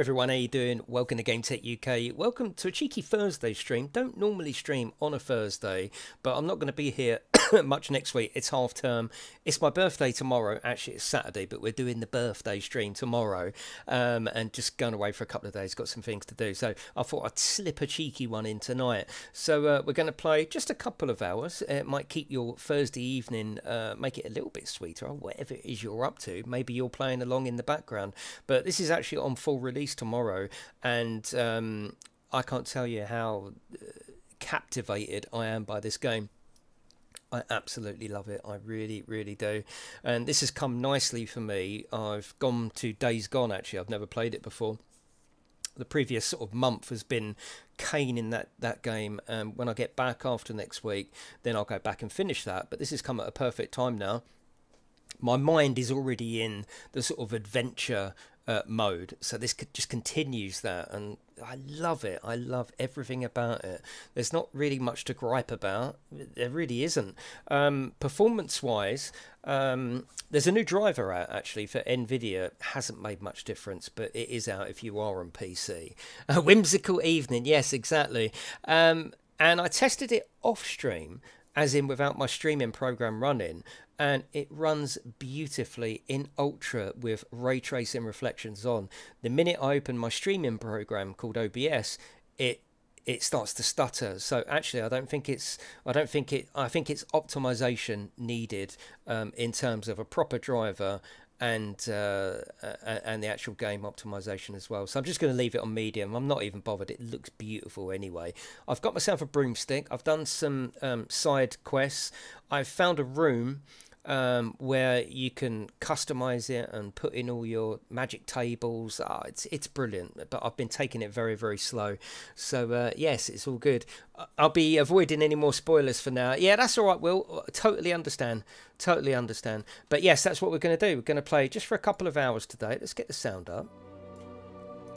everyone, how you doing? Welcome to Game Tech UK. Welcome to a cheeky Thursday stream. Don't normally stream on a Thursday, but I'm not going to be here much next week. It's half term. It's my birthday tomorrow. Actually, it's Saturday, but we're doing the birthday stream tomorrow, um, and just going away for a couple of days. Got some things to do, so I thought I'd slip a cheeky one in tonight. So uh, we're going to play just a couple of hours. It might keep your Thursday evening, uh, make it a little bit sweeter, or whatever it is you're up to. Maybe you're playing along in the background, but this is actually on full release tomorrow, and um, I can't tell you how uh, captivated I am by this game. I absolutely love it. I really, really do. And this has come nicely for me. I've gone to Days Gone, actually. I've never played it before. The previous sort of month has been cane in that, that game. And um, when I get back after next week, then I'll go back and finish that. But this has come at a perfect time now. My mind is already in the sort of adventure uh, mode. So this just continues that, and I love it. I love everything about it. There's not really much to gripe about. There really isn't. Um, performance-wise, um, there's a new driver out actually for Nvidia. Hasn't made much difference, but it is out if you are on PC. A whimsical evening, yes, exactly. Um, and I tested it off stream as in without my streaming program running and it runs beautifully in ultra with ray tracing reflections on. The minute i open my streaming program called obs it it starts to stutter. So actually i don't think it's i don't think it i think it's optimization needed um, in terms of a proper driver and uh, and the actual game optimization as well. So I'm just going to leave it on medium. I'm not even bothered. It looks beautiful anyway. I've got myself a broomstick. I've done some um, side quests. I've found a room um, where you can customize it and put in all your magic tables. Oh, it's it's brilliant, but I've been taking it very very slow. So uh, yes, it's all good. I'll be avoiding any more spoilers for now. Yeah, that's all right. Will totally understand, totally understand. But yes, that's what we're going to do. We're going to play just for a couple of hours today. Let's get the sound up.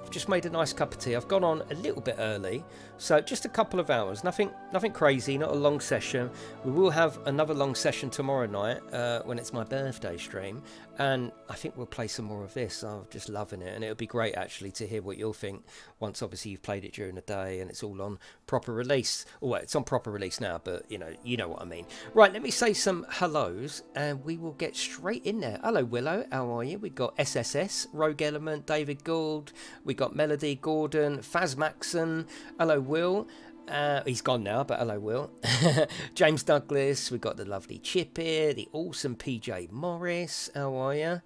I've just made a nice cup of tea. I've gone on a little bit early, so just a couple of hours. Nothing, nothing crazy. Not a long session. We will have another long session tomorrow night uh, when it's my birthday stream, and I think we'll play some more of this. I'm just loving it, and it'll be great actually to hear what you'll think once obviously you've played it during the day and it's all on proper release. Oh, well, it's on proper release now, but you know, you know what I mean. Right, let me say some hellos, and we will get straight in there. Hello, Willow. How are you? We've got SSS, Rogue Element, David Gould. We've got Melody Gordon, Faz Maxon. Hello, Will. Uh, he's gone now, but hello, Will. James Douglas. We've got the lovely Chip here, the awesome PJ Morris. How are you?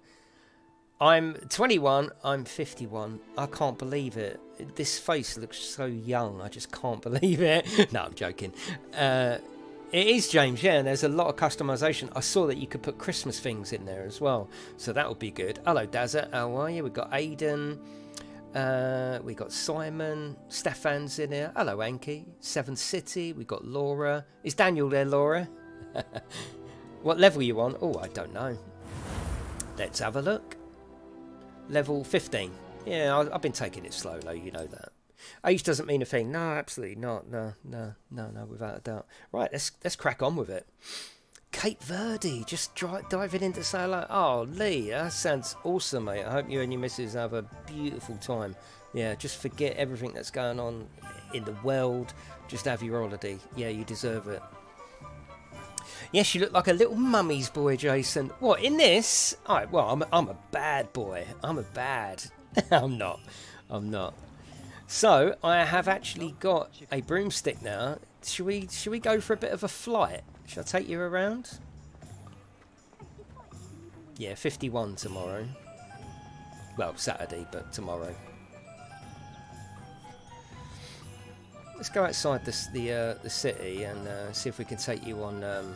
I'm 21. I'm 51. I can't believe it. This face looks so young. I just can't believe it. no, I'm joking. Uh, it is James, yeah, and there's a lot of customization. I saw that you could put Christmas things in there as well, so that would be good. Hello, Dazza, how are you? We've got Aiden, uh, we got Simon, Stefan's in here. Hello, Anki. Seven City. We got Laura. Is Daniel there, Laura? what level you on? Oh, I don't know. Let's have a look. Level 15. Yeah, I, I've been taking it slow, though. You know that. Age doesn't mean a thing. No, absolutely not. No, no, no, no, without a doubt. Right, let's let's crack on with it. Cape Verde, just dri diving into say hello. Oh, Lee, that sounds awesome, mate. I hope you and your missus have a beautiful time. Yeah, just forget everything that's going on in the world. Just have your holiday. Yeah, you deserve it. Yes, you look like a little mummy's boy, Jason. What, in this? All right, well, I'm, I'm a bad boy. I'm a bad. I'm not. I'm not. So, I have actually got a broomstick now. Should we, should we go for a bit of a flight? Should I take you around? Yeah, 51 tomorrow. Well, Saturday, but tomorrow. Let's go outside this, the uh, the city and uh, see if we can take you on. Um...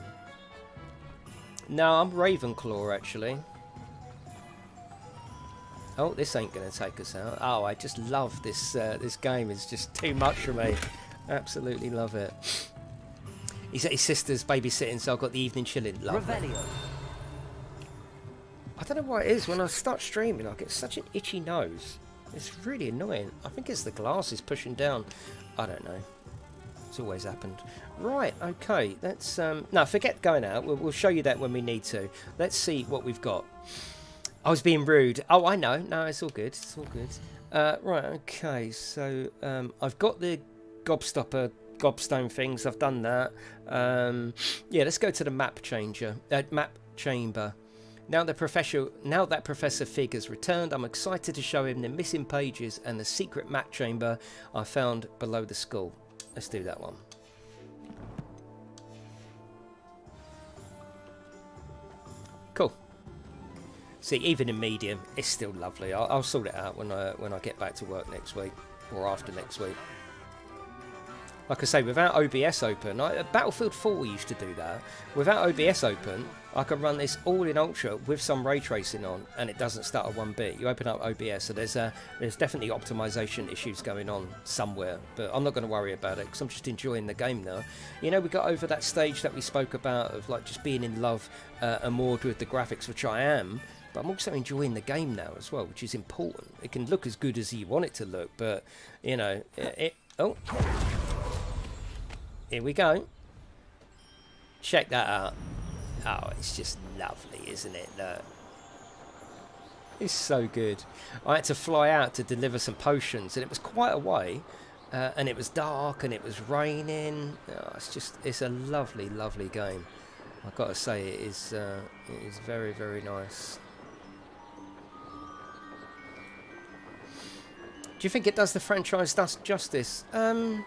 No, I'm Ravenclaw actually. Oh, this ain't gonna take us out. Oh, I just love this. Uh, this game is just too much for me. Absolutely love it. He's at his sister's babysitting, so I've got the evening chilling. Love I don't know why it is. When I start streaming, I get such an itchy nose. It's really annoying. I think it's the glasses pushing down. I don't know. It's always happened. Right, okay. Let's... Um, no, forget going out. We'll, we'll show you that when we need to. Let's see what we've got. I was being rude. Oh, I know. No, it's all good. It's all good. Uh, right, okay, so um, I've got the gobstopper gobstone things. I've done that. Um, yeah, let's go to the map changer, uh, map chamber. Now the professor, now that Professor Fig has returned, I'm excited to show him the missing pages and the secret map chamber I found below the school. Let's do that one. Cool. See, even in medium, it's still lovely. I'll, I'll sort it out when I when I get back to work next week or after next week. Like I say, without OBS open, I, Battlefield 4 used to do that. Without OBS open, I can run this all in Ultra with some ray tracing on, and it doesn't start at one bit. You open up OBS, so there's a, there's definitely optimization issues going on somewhere, but I'm not going to worry about it because I'm just enjoying the game now. You know, we got over that stage that we spoke about of like just being in love uh, and moored with the graphics, which I am. But I'm also enjoying the game now as well, which is important. It can look as good as you want it to look, but you know, it, it oh. Here we go. Check that out. Oh, it's just lovely, isn't it? Look. It's so good. I had to fly out to deliver some potions, and it was quite a way. Uh, and it was dark, and it was raining. Oh, it's just, it's a lovely, lovely game. I've got to say, it is, uh, it is very, very nice. Do you think it does the franchise justice? Um,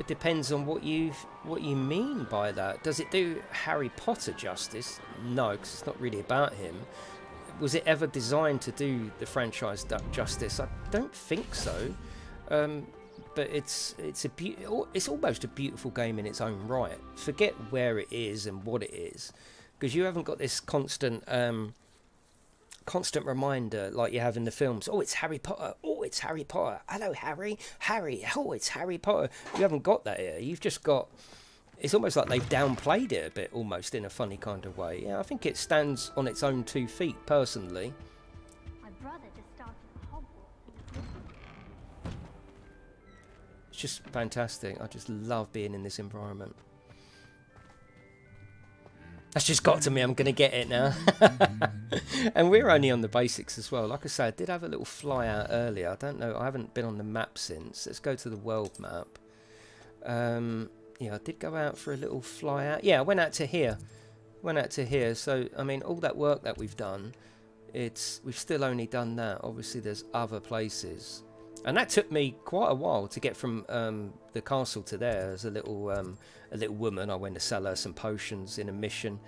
it depends on what you what you mean by that. Does it do Harry Potter justice? No, because it's not really about him. Was it ever designed to do the franchise justice? I don't think so. Um, but it's it's a it's almost a beautiful game in its own right. Forget where it is and what it is, because you haven't got this constant um, constant reminder like you have in the films. Oh, it's Harry Potter. Oh, it's Harry Potter. Hello, Harry. Harry. Oh, it's Harry Potter. You haven't got that here. You've just got. It's almost like they've downplayed it a bit, almost in a funny kind of way. Yeah, I think it stands on its own two feet, personally. It's just fantastic. I just love being in this environment. That's just got to me. I'm going to get it now. and we're only on the basics as well. Like I said, I did have a little fly out earlier. I don't know. I haven't been on the map since. Let's go to the world map. Um, yeah, I did go out for a little fly out. Yeah, I went out to here. Went out to here. So, I mean, all that work that we've done, it's we've still only done that. Obviously, there's other places. And that took me quite a while to get from um, the castle to there. As a little um, a little woman, I went to sell her some potions in a mission.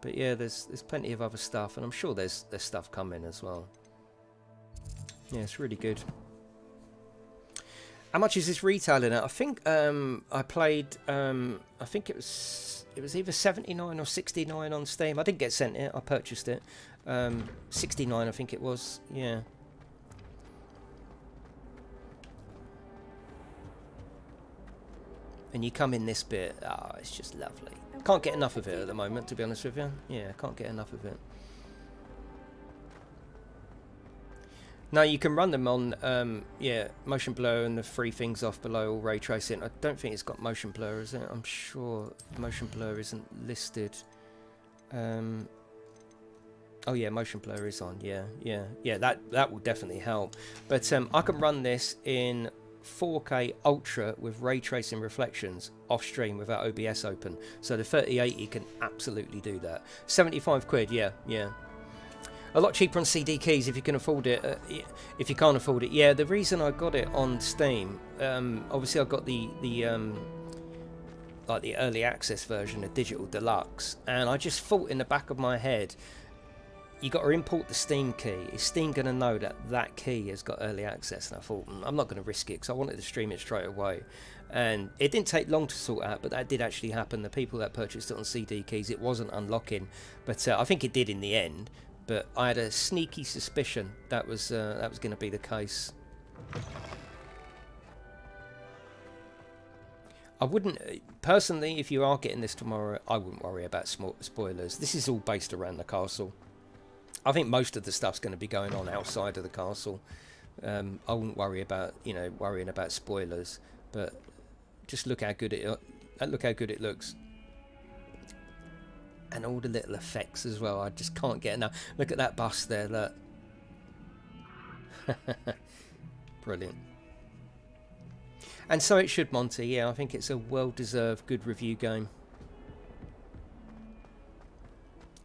But yeah, there's there's plenty of other stuff, and I'm sure there's there's stuff coming as well. Yeah, it's really good. How much is this retailing at? I think um, I played. Um, I think it was it was either 79 or 69 on Steam. I didn't get sent it. I purchased it. Um, 69, I think it was. Yeah. And you come in this bit, oh, it's just lovely. Can't get enough of it at the moment, to be honest with you. Yeah, can't get enough of it. Now you can run them on, um, yeah, motion blur and the three things off below, all ray tracing. I don't think it's got motion blur, is it? I'm sure motion blur isn't listed. Um, oh yeah, motion blur is on. Yeah, yeah, yeah. That that will definitely help. But um, I can run this in 4K Ultra with ray tracing reflections off stream without OBS open. So the 3080 can absolutely do that. 75 quid, yeah, yeah. A lot cheaper on CD keys if you can afford it. Uh, if you can't afford it, yeah. The reason I got it on Steam, um, obviously I got the the um, like the early access version of Digital Deluxe, and I just thought in the back of my head you got to import the Steam key. Is Steam going to know that that key has got early access? And I thought, mm, I'm not going to risk it because I wanted to stream it straight away. And it didn't take long to sort out, but that did actually happen. The people that purchased it on CD keys, it wasn't unlocking. But uh, I think it did in the end. But I had a sneaky suspicion that was uh, that was going to be the case. I wouldn't uh, personally, if you are getting this tomorrow, I wouldn't worry about spoilers. This is all based around the castle. I think most of the stuff's going to be going on outside of the castle. Um, I wouldn't worry about you know worrying about spoilers, but just look how good it uh, look how good it looks, and all the little effects as well. I just can't get enough. Look at that bus there. Look. Brilliant. And so it should, Monty. Yeah, I think it's a well-deserved good review game.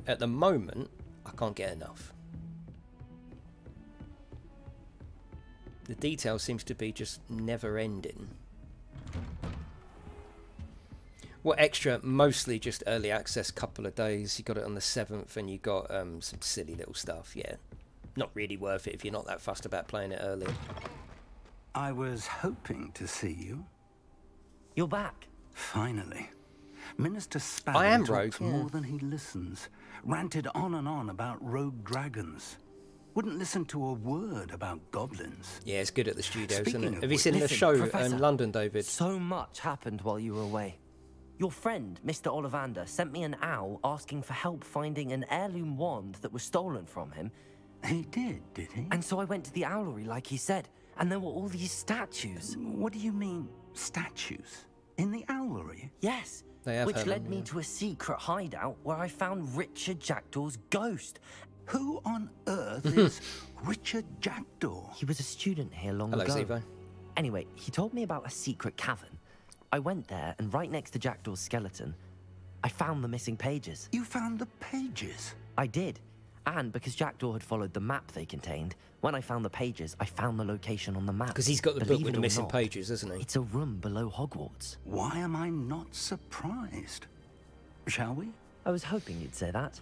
At the moment, I can't get enough. The detail seems to be just never ending. What extra? Mostly just early access, couple of days. You got it on the 7th and you got um, some silly little stuff, yeah. Not really worth it if you're not that fussed about playing it early. I was hoping to see you. You're back. Finally. Minister Spadon I am talks rogue, yeah. more than he listens. Ranted on and on about rogue dragons. Wouldn't listen to a word about goblins. Yeah, it's good at the studios, isn't it? Have you seen the show um, Professor. in London, David? So much happened while you were away. Your friend, Mr. Ollivander, sent me an owl asking for help finding an heirloom wand that was stolen from him. He did, did he? And so I went to the owlery like he said, and there were all these statues. what do you mean, statues? In the owlery? Yes. Which led them, me yeah. to a secret hideout where I found Richard Jackdaw's ghost. Who on earth is Richard Jackdaw? He was a student here long Hello, ago. Zevo. Anyway, he told me about a secret cavern. I went there, and right next to Jackdaw's skeleton, I found the missing pages. You found the pages. I did. And because Jackdaw had followed the map they contained, when I found the pages, I found the location on the map. Because he's got the book with the missing not, pages, isn't he? It's a room below Hogwarts. Why am I not surprised? Shall we? I was hoping you'd say that.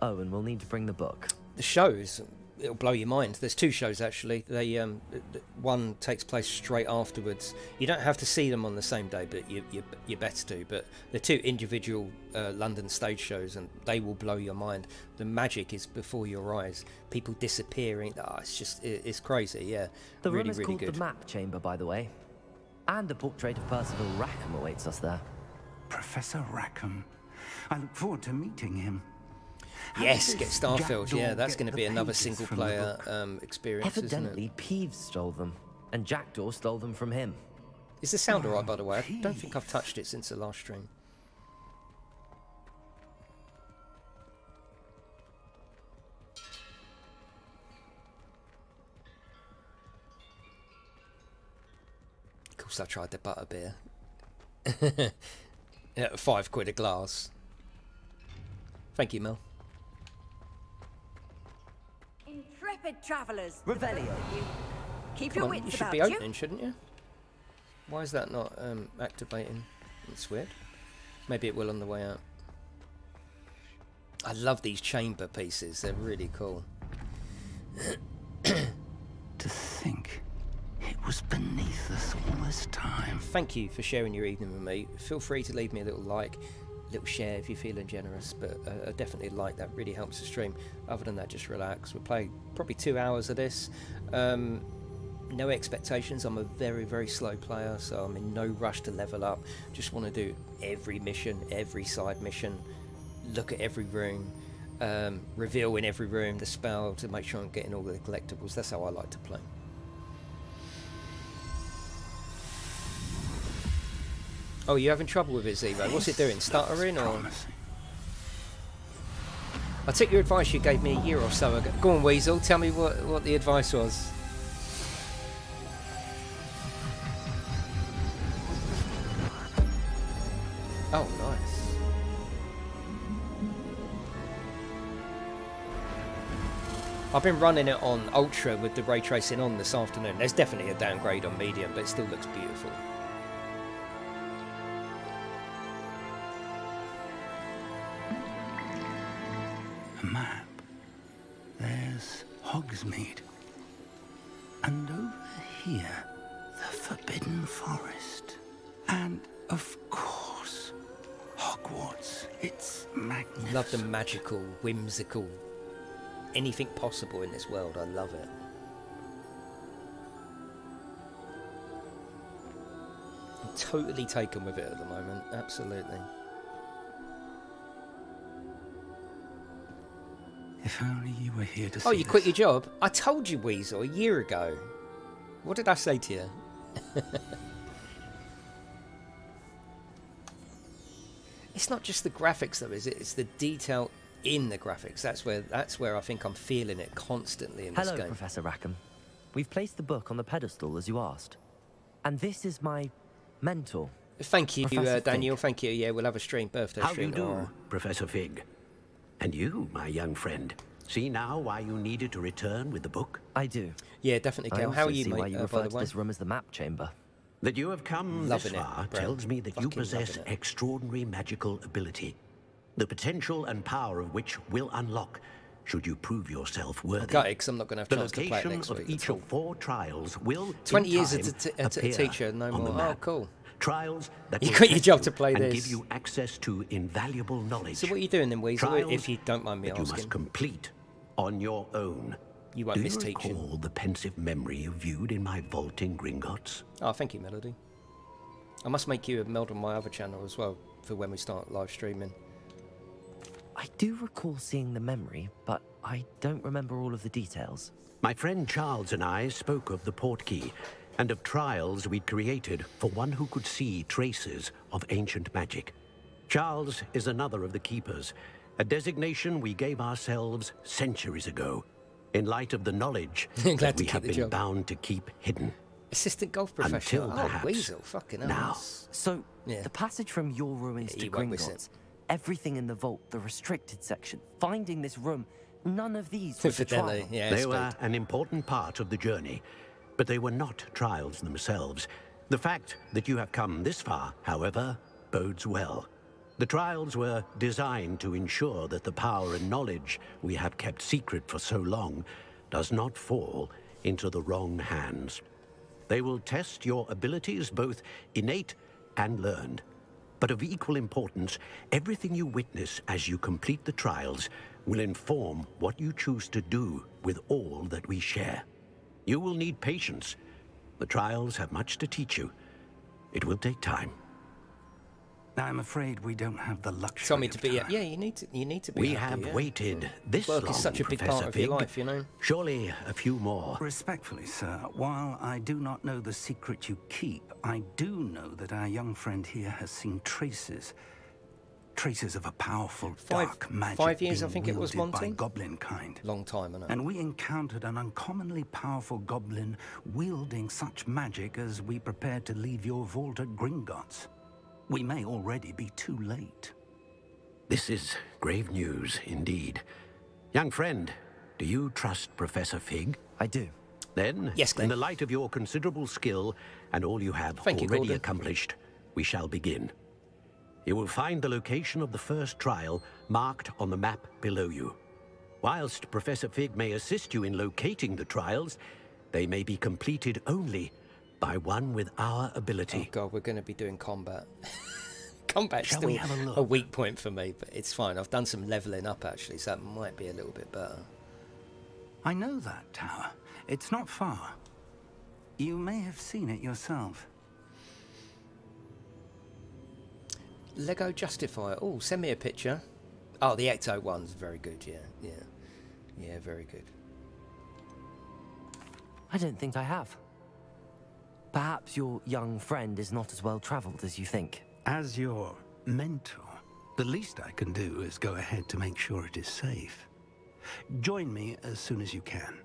Oh, and we'll need to bring the book. The shows, it'll blow your mind. There's two shows actually. They um, th- th- one takes place straight afterwards. You don't have to see them on the same day, but you you, you better do. But they're two individual uh, London stage shows, and they will blow your mind. The magic is before your eyes. People disappearing. Ah, it's just it, it's crazy. Yeah, The really room is really called good. the Map Chamber, by the way. And a portrait of Percival Rackham awaits us there. Professor Rackham. I look forward to meeting him. How Yes, get Starfield. Yeah, that's going to be another single-player um, experience, isn't it? Evidently, Peeves stole them, and Jackdaw stole them from him. Is the sound alright, by the way? I don't think I've touched it since the last stream. Of course, I tried the butterbeer. yeah, five quid a glass. Thank you, Mel. Intrepid travellers. Revelio. Keep Come your on, wits you should about be you. opening, shouldn't you? Why is that not um, activating? It's weird. Maybe it will on the way out. I love these chamber pieces. They're really cool. To think it was beneath us all this time. Thank you for sharing your evening with me. Feel free to leave me a little like, a little share if you're feeling generous. But uh, definitely like that. Really helps the stream. Other than that, just relax. We're playing probably two hours of this. Um, no expectations. I'm a very, very slow player, so I'm in no rush to level up. Just want to do every mission, every side mission, look at every room, um, reveal in every room the spell to make sure I'm getting all the collectibles. That's how I like to play. Oh, you're having trouble with it, Zero? What's it doing? Stuttering or? I took your advice you gave me a year or so ago. Go on, Weasel. Tell me what, what the advice was. Oh, nice. I've been running it on Ultra with the ray tracing on this afternoon. There's definitely a downgrade on Medium, but it still looks beautiful. And over here, the Forbidden Forest. And, of course, Hogwarts. It's magnificent. Love the magical, whimsical, anything possible in this world. I love it. I'm totally taken with it at the moment. Absolutely. If only you were here to see Oh, you quit your job? I told you, Weasel, a year ago. What did I say to you? it's not just the graphics, though, is it? It's the detail in the graphics. That's where that's where I think I'm feeling it constantly in this Hello, game. Professor Rackham. We've placed the book on the pedestal as you asked. And this is my mentor. Thank you, uh, Daniel. Fig. Thank you. Yeah, we'll have a stream, birthday How do you do, tomorrow. Professor Fig? And you, my young friend. See now why you needed to return with the book? I do. Yeah, definitely, I Kel. also How are you, see mate? why you uh, refer to this room as the map chamber. That you have come Loving this far Brent. tells me that you possess extraordinary magical ability. The potential and power of which will unlock should you prove yourself worthy. Got it, 'cause I'm not going to have a The chance to play it location next of week. each at all. of four trials will, 20 in years as a time, t- a t- a appear teacher, no on the more. Oh, map. cool. Trials that You will got your job you to play and this. give you access to invaluable knowledge. So what are you doing then, Weasel, Trials if you don't mind me that you must complete on your own. You won't Do you recall the Pensieve memory you viewed in my vault in Gringotts? Oh, thank you, Melody. I must make you a meld on my other channel as well for when we start live streaming. I do recall seeing the memory, but I don't remember all of the details. My friend Charles and I spoke of the portkey and of trials we'd created for one who could see traces of ancient magic. Charles is another of the keepers, a designation we gave ourselves centuries ago, in light of the knowledge that we have been job. bound to keep hidden. Assistant golf professional. Until Oh, perhaps Weasel. Fucking hell. now. that's- So, Yeah. the passage from your ruins Yeah, to you won't Gringotts, everything in the vault, the restricted section, finding this room, none of these was a trial. Yeah, they were an important part of the journey, but they were not trials themselves. The fact that you have come this far, however, bodes well. The trials were designed to ensure that the power and knowledge we have kept secret for so long does not fall into the wrong hands. They will test your abilities, both innate and learned. But of equal importance, everything you witness as you complete the trials will inform what you choose to do with all that we share. You will need patience. The trials have much to teach you. It will take time. I'm afraid we don't have the luxury Tell me of to be. time. Yeah, you need to. You need to be. We happy, have yeah. waited this Work is such a big Professor part of your life, you know. Surely a few more. Respectfully, sir, while I do not know the secret you keep, I do know that our young friend here has seen traces. Traces of a powerful Five- dark magic five years, I think it was, wielded by Monty? goblin kind. Long time, I. And we encountered an uncommonly powerful goblin wielding such magic as we prepared to leave your vault at Gringotts. We may already be too late. This is grave news indeed. Young friend, do you trust Professor Fig? I do. Then, Yes, Glenn. in the light of your considerable skill and all you have Thank already Gordon. accomplished, we shall begin. You will find the location of the first trial marked on the map below you. Whilst Professor Fig may assist you in locating the trials, they may be completed only by one with our ability. Oh ability. god, we're going to be doing combat. Combat's Shall still we have a look? a weak point for me, but it's fine. I've done some leveling up actually, so that might be a little bit better. I know that tower. It's not far. You may have seen it yourself. Lego Justifier. Oh, send me a picture. Oh, the Ecto one's very good. Yeah, yeah, yeah, very good. I don't think I have. Perhaps your young friend is not as well traveled as you think. As your mentor, the least I can do is go ahead to make sure it is safe. Join me as soon as you can.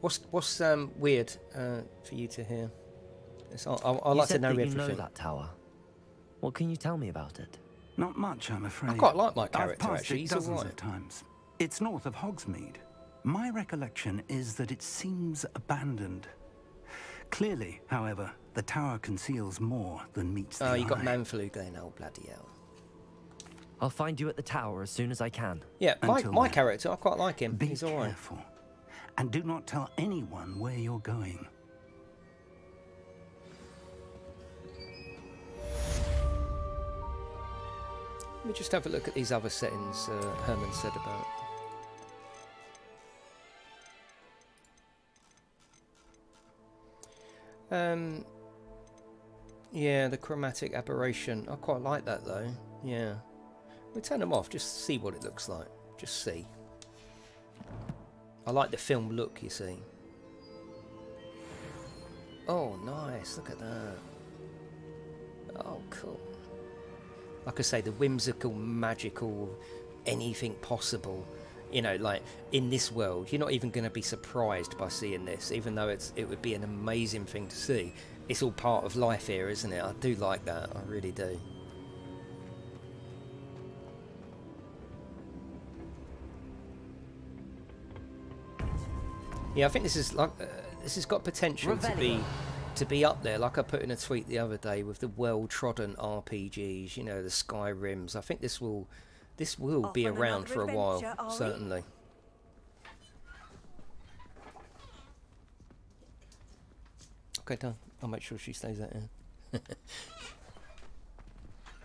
What's what's um, weird uh, for you to hear? It's, I, I, I you like to said know that everything. you know that tower. What can you tell me about it? Not much, I'm afraid. I quite like my I've character, passed actually. it He's dozens alright. of times. It's north of Hogsmeade. My recollection is that it seems abandoned. Clearly, however, the tower conceals more than meets ah, the eye. Oh, you got eye. man flu going. Oh bloody hell! I'll find you at the tower as soon as I can. Yeah, my, Until my then, character, I quite like him. Be He's all right. careful. And do not tell anyone where you're going. Me just have a look at these other settings uh, Herman said about. Um, yeah, the chromatic aberration. I quite like that though. Yeah, we turn them off. Just see what it looks like. Just see. I like the film look. You see. Oh, nice! Look at that. Oh, cool like I say, the whimsical, magical, anything possible You know, like in this world, you're not even going to be surprised by seeing this, even though it's it would be an amazing thing to see. It's all part of life here, isn't it? I do like that. I really do. Yeah, I think this is like uh, this has got potential to be to be up there. Like I put in a tweet the other day with the well-trodden RPGs, you know, the Skyrims. I think this will this will Off be around for a while, certainly. Okay, done. I'll make sure she stays out here.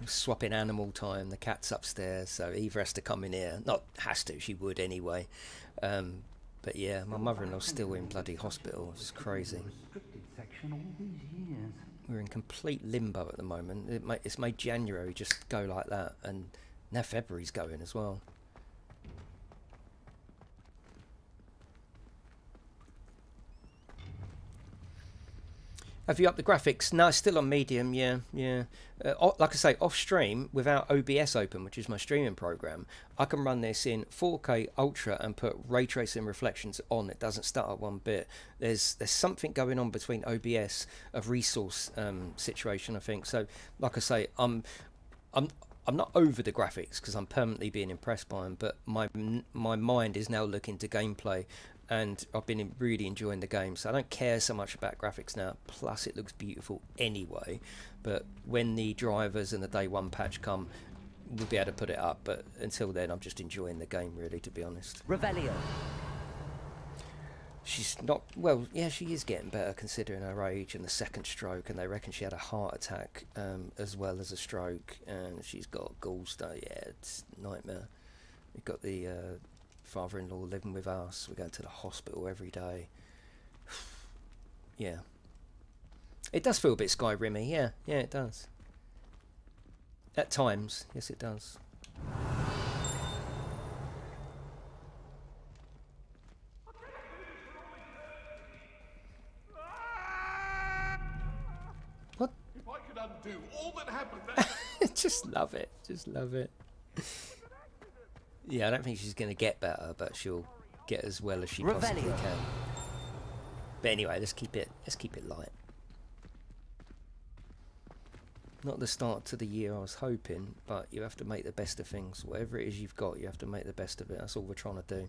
swapping animal time. The cat's upstairs, so Eva has to come in here. Not has to, she would anyway. Um, but yeah, my mother-in-law's still in bloody hospital. It's crazy. We're in complete limbo at the moment. It it's made January just go like that, and now February's going as well. Have you upped the graphics? No, still on medium. Yeah, yeah. Uh, like I say, off stream without OBS open, which is my streaming program, I can run this in 4K Ultra and put ray tracing reflections on. It doesn't stutter one bit. There's there's something going on between OBS of resource um, situation, I think. So, like I say, I'm I'm I'm not over the graphics because I'm permanently being impressed by them, but my my mind is now looking to gameplay and I've been really enjoying the game. So I don't care so much about graphics now. Plus, it looks beautiful anyway. But when the drivers and the day one patch come, we'll be able to put it up. But until then, I'm just enjoying the game, really, to be honest. Revelio. She's not well. Yeah, she is getting better considering her age and the second stroke. And they reckon she had a heart attack um, as well as a stroke, and she's got gallstone. Yeah, it's nightmare. We've got the uh, father-in-law living with us. We go to the hospital every day. yeah. It does feel a bit Skyrimmy, yeah. Yeah, it does. At times, yes it does. What? If I could undo all that happened Just love it. Just love it. Yeah, I don't think she's going to get better, but she'll get as well as she Revelio. possibly can. But anyway, let's keep it let's keep it light. Not the start to the year I was hoping, but you have to make the best of things. Whatever it is you've got, you have to make the best of it. That's all we're trying to do.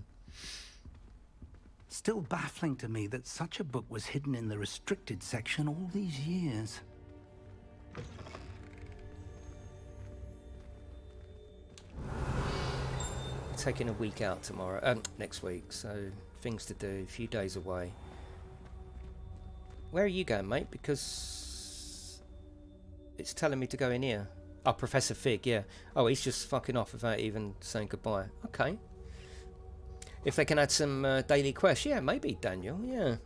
Still baffling to me that such a book was hidden in the restricted section all these years. Taking a week out tomorrow, um, next week, so things to do, a few days away. Where are you going, mate? Because it's telling me to go in here. Oh, Professor Fig, yeah. Oh, he's just fucking off without even saying goodbye. Okay. If they can add some uh, daily quests, yeah, maybe, Daniel, yeah.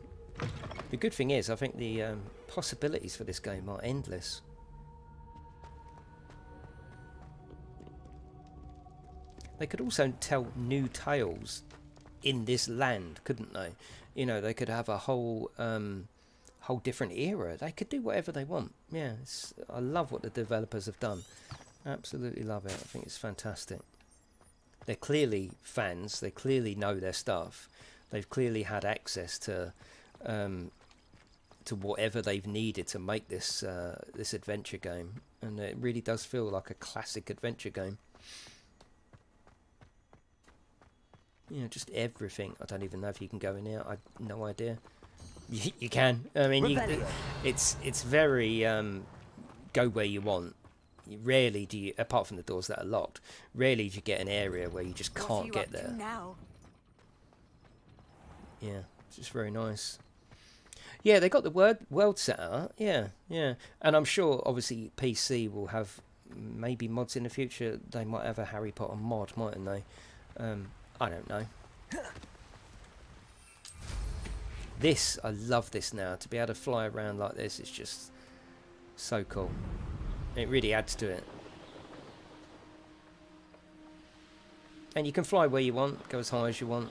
The good thing is, I think the um, possibilities for this game are endless. They could also tell new tales in this land, couldn't they? You know, they could have a whole um, whole different era. They could do whatever they want. Yeah, I love what the developers have done. Absolutely love it. I think it's fantastic. They're clearly fans. They clearly know their stuff. They've clearly had access to um, to whatever they've needed to make this uh, this adventure game, and it really does feel like a classic adventure game. You know, just everything. I don't even know if you can go in here. I no idea. You, you can. I mean, you, it's it's very um, go where you want. You rarely do you, apart from the doors that are locked. Rarely do you get an area where you just can't you get there. Now? Yeah, it's just very nice. Yeah, they got the word world set out. Yeah, yeah, and I'm sure obviously PC will have maybe mods in the future. They might have a Harry Potter mod, mightn't they? Um, I don't know. This, I love this now. To be able to fly around like this is just so cool. It really adds to it. And you can fly where you want, go as high as you want.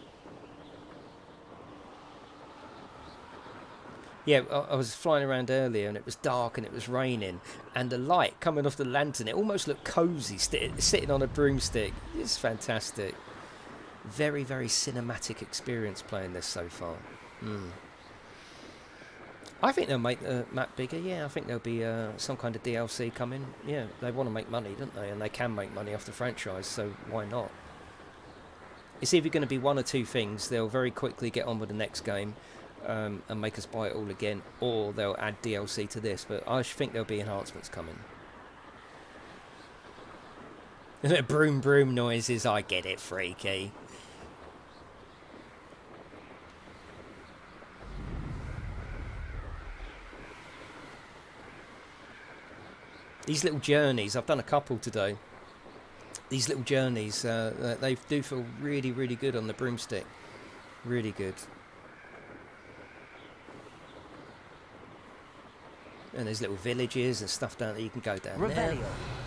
Yeah, I, was flying around earlier and it was dark and it was raining and the light coming off the lantern, it almost looked cosy sitting on a broomstick. It's fantastic. Very, very cinematic experience playing this so far. Mm. I think they'll make the map bigger. Yeah, I think there'll be uh, some kind of DLC coming. Yeah, they want to make money, don't they? And they can make money off the franchise, so why not? It's either going to be one or two things. They'll very quickly get on with the next game um, and make us buy it all again, or they'll add DLC to this. But I think there'll be enhancements coming. broom broom noises, I get it, freaky. These little journeys, I've done a couple today. These little journeys, uh, they do feel really, really good on the broomstick. Really good. and there's little villages and stuff down there you can go down Revelio. there.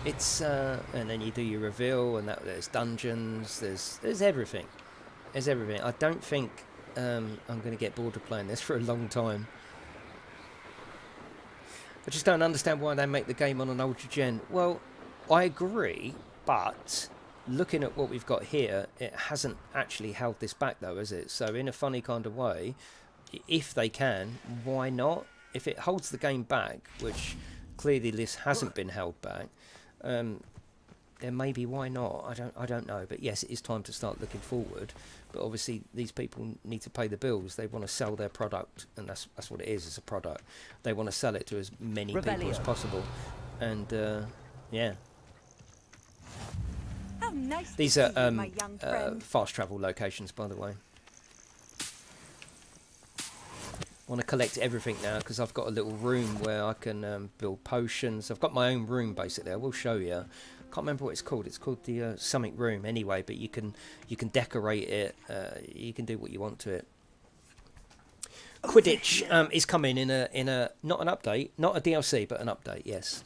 It's uh, and then you do your reveal and that there's dungeons. There's there's everything. There's everything. I don't think um, I'm going to get bored of playing this for a long time. I just don't understand why they make the game on an ultra gen. Well, I agree, but looking at what we've got here, it hasn't actually held this back though, has it? So in a funny kind of way, if they can, why not? if it holds the game back, which clearly this hasn't been held back, um, then maybe why not? I don't I don't know. But yes, it is time to start looking forward. But obviously, these people need to pay the bills. They want to sell their product, and that's that's what it is. It's a product. They want to sell it to as many Revelio. people as possible, and uh, yeah. Nice These are um, uh, fast travel locations, by the way. want to collect everything now because I've got a little room where I can um, build potions. I've got my own room basically. I will show you. Can't remember what it's called. It's called the uh, Summit Room anyway. But you can you can decorate it. Uh, you can do what you want to it. Quidditch um, is coming in a in a not an update, not a DLC, but an update. Yes.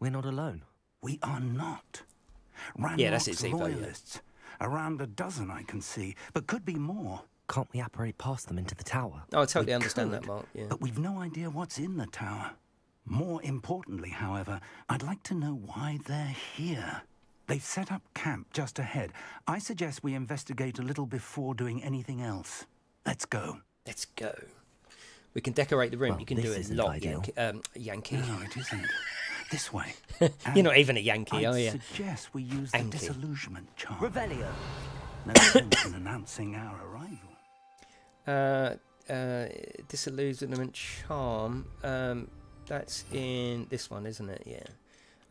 We're not alone. We are not. yeah, that's it. Loyalists. Around a dozen I can see, but could be more. Can't we apparate past them into the tower? Oh, I totally we understand could, that, Mark. Yeah. But we've no idea what's in the tower. More importantly, however, I'd like to know why they're here. They've set up camp just ahead. I suggest we investigate a little before doing anything else. Let's go. Let's go. We can decorate the room. Well, you can do it a lot, Yankee. Um, Yankee. No, it isn't. This way. You're not even a Yankee, I'd are you? suggest we use the disillusionment charm. Revelio. No sense in announcing our arrival. Uh, uh, disillusionment charm. Um, that's in this one, isn't it? Yeah.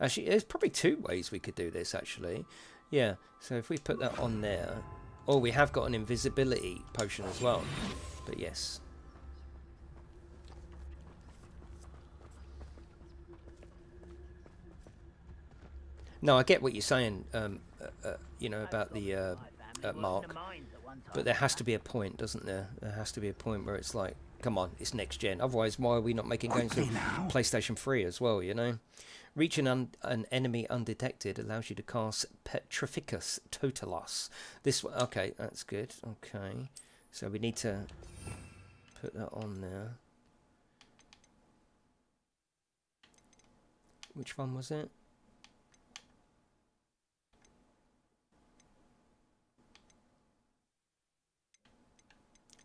Actually, there's probably two ways we could do this, actually. Yeah, so if we put that on there... Oh, we have got an invisibility potion as well. But yes. No, I get what you're saying, um, uh, uh, you know, about the uh, uh, mark. But there has to be a point, doesn't there? There has to be a point where it's like, come on, it's next gen. Otherwise, why are we not making games for PlayStation 3 as well, you know? Reaching an, an enemy undetected allows you to cast Petrificus Totalis. This okay, that's good. Okay, so we need to put that on there. Which one was it?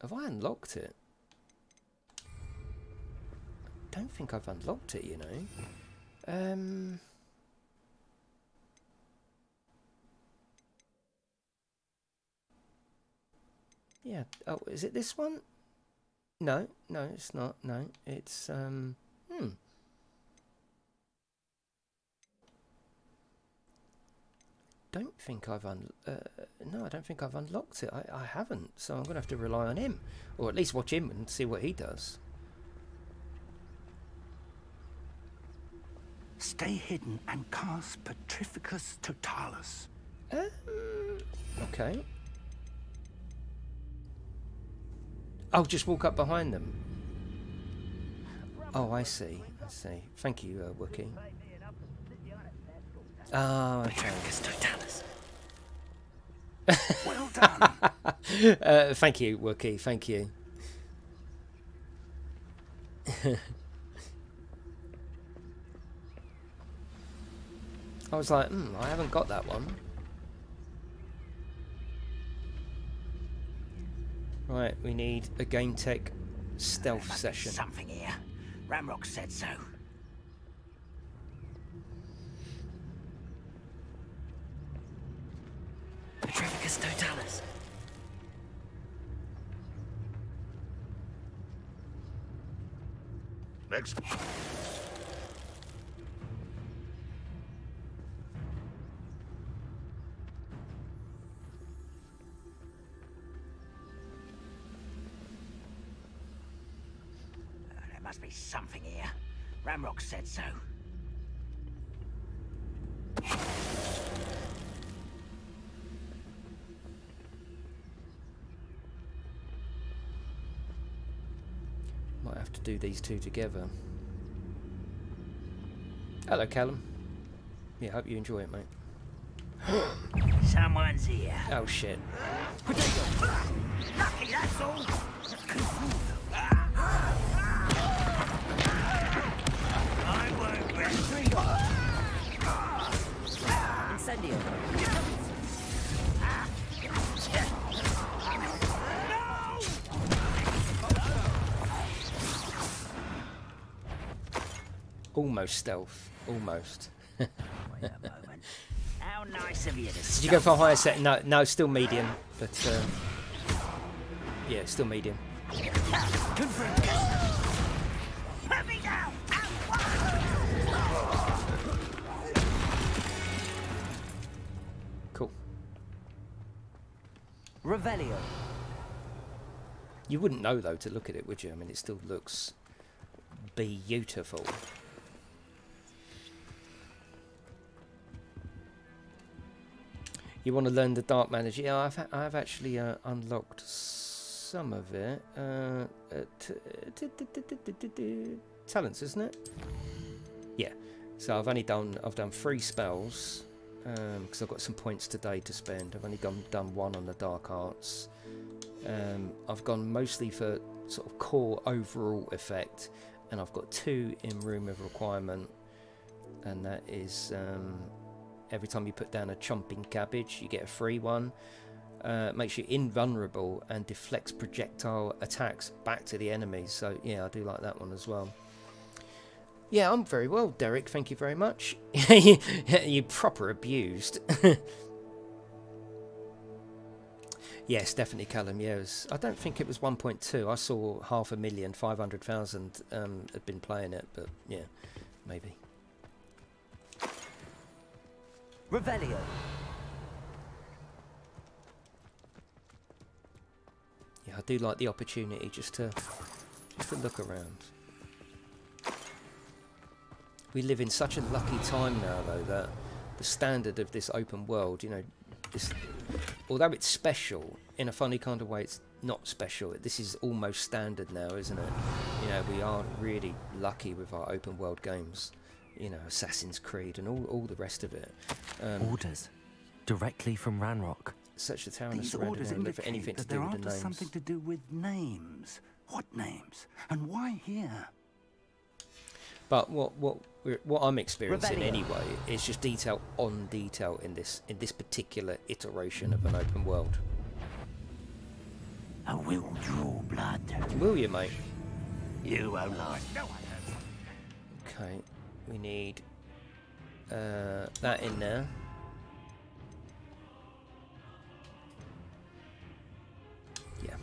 Have I unlocked it? I don't think I've unlocked it, you know. Um... Yeah. Oh, is it this one? No, no, it's not. No, it's um. Hmm. Don't think I've un uh, no, I don't think I've unlocked it. I, I haven't, so I'm gonna have to rely on him, or at least watch him and see what he does. Stay hidden and cast Petrificus Totalis. Um, okay. Oh, just walk up behind them. Oh, I see. I see. Thank you, uh, Wookie. Oh, okay. well done. uh, thank you, Wookie. Thank you. I was like, hmm, I haven't got that one. Right, we need a game tech stealth session. Something here. Ranrock said so. Petrificus Totalis. Next. Uh, there must be something here. Ranrock said so. Might have to do these two together. Hello, Callum. Yeah, hope you enjoy it, mate. Someone's here. Oh shit. Lucky, that's all. I won't rest. Incendio. Almost stealth. Almost. Wait a moment. How nice of you to Did you go for a higher set? No, no, still medium. But uh, yeah, still medium. Put me down! Cool. Revelio. You wouldn't know though to look at it, would you? I mean, it still looks beautiful. You want to learn the dark manager? Yeah, I've I've actually uh, unlocked some of it. Uh, uh, talents, isn't it? Yeah. So I've only done I've done three spells because I've got some points today to spend. I've only done done one on the dark arts. Um, I've gone mostly for sort of core overall effect, and I've got two in room of requirement, and that is um, every time you put down a chomping cabbage, you get a free one. Uh, makes you invulnerable and deflects projectile attacks back to the enemies. So yeah, I do like that one as well. Yeah, I'm very well, Derek. Thank you very much. you proper abused. Yes, definitely, Callum. Was, I don't think it was 1.2. I saw half a million, 500,000 um, had been playing it, but yeah, maybe. Revelio. Yeah, I do like the opportunity just to just to look around. We live in such a lucky time now, though, that the standard of this open world, you know, this, although it's special in a funny kind of way, it's not special. This is almost standard now, isn't it? You know, we are really lucky with our open world games. You know, Assassin's Creed and all, all the rest of it. Um, Orders. Directly from Ranrock. such a town is These surrounded orders around for indicate anything to that do they're with after the names. something to do with names. What names? And why here? But what what we're, what I'm experiencing Revelio. anyway is just detail on detail in this in this particular iteration of an open world. I will draw blood. Will you, mate? You won't lie. No one has. Okay, we need uh, that in there. Yeah.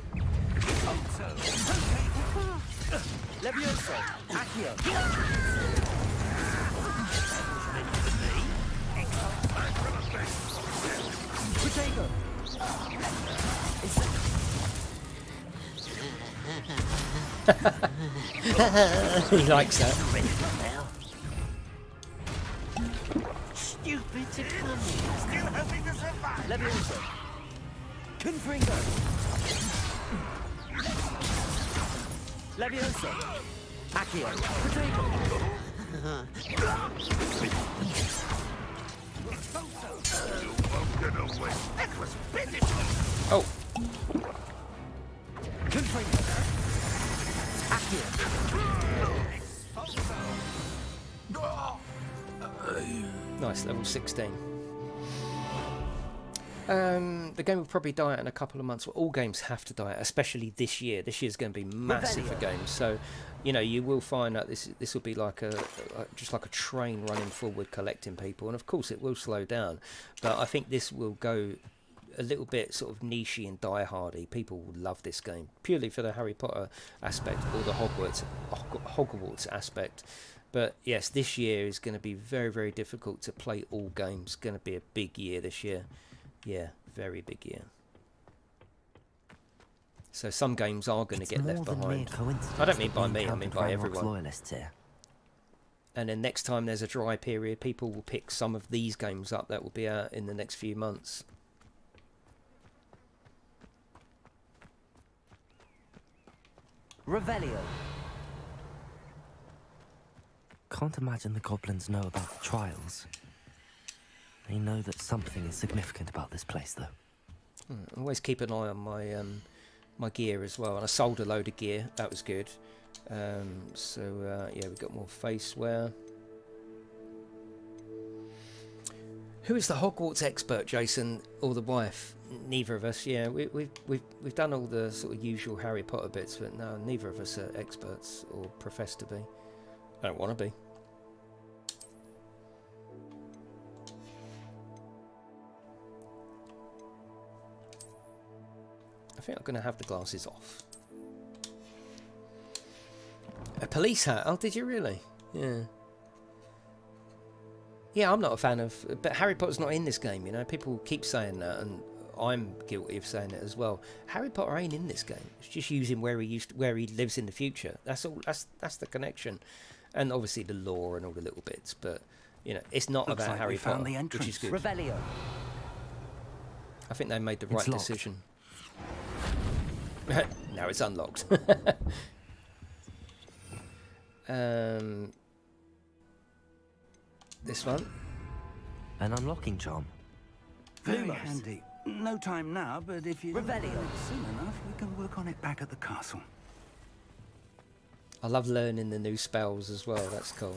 He likes that. Stupid to come. Still hoping to survive. Levioso. Confringo. Levioso. Accio. Protego. Oh, Confringo. Accio. Nice level 16. Um, the game will probably die out in a couple of months. Well, all games have to die out, especially this year. This year's going to be massive for games. So, you know, you will find that this this will be like a, a just like a train running forward, collecting people, and of course it will slow down. But I think this will go a little bit sort of nichey and die-hardy. People will love this game purely for the Harry Potter aspect or the Hogwarts Hogwarts aspect. But yes, this year is going to be very very difficult to play all games. Going to be a big year this year. Yeah, very big year. So some games are going to get left behind. I don't mean by me, I mean by everyone. And then next time there's a dry period, people will pick some of these games up that will be out in the next few months. Revelio. Can't imagine the goblins know about the trials. They know that something is significant about this place, though. Hmm, always keep an eye on my um, my gear as well. And I sold a load of gear. That was good. Um, so uh, yeah, we got more face wear. Who is the Hogwarts expert, Jason, or the wife? Neither of us. Yeah, we, we've we've we've done all the sort of usual Harry Potter bits, but no, neither of us are experts or profess to be. I don't want to be. I think I'm going to have the glasses off. A police hat? Oh, did you really? Yeah. Yeah, I'm not a fan of... But Harry Potter's not in this game, you know? People keep saying that, and I'm guilty of saying it as well. Harry Potter ain't in this game. It's just using where he used, where he lives in the future. That's all. That's that's the connection, and obviously the lore and all the little bits. But you know, it's not Looks about like Harry Potter, which is good. Revelio. I think they made the right locked. decision. now it's unlocked. um, this one. An unlocking charm. Very Lumos. handy. No time now, but if you don't Revelio. soon enough, we can work on it back at the castle. I love learning the new spells as well. That's cool.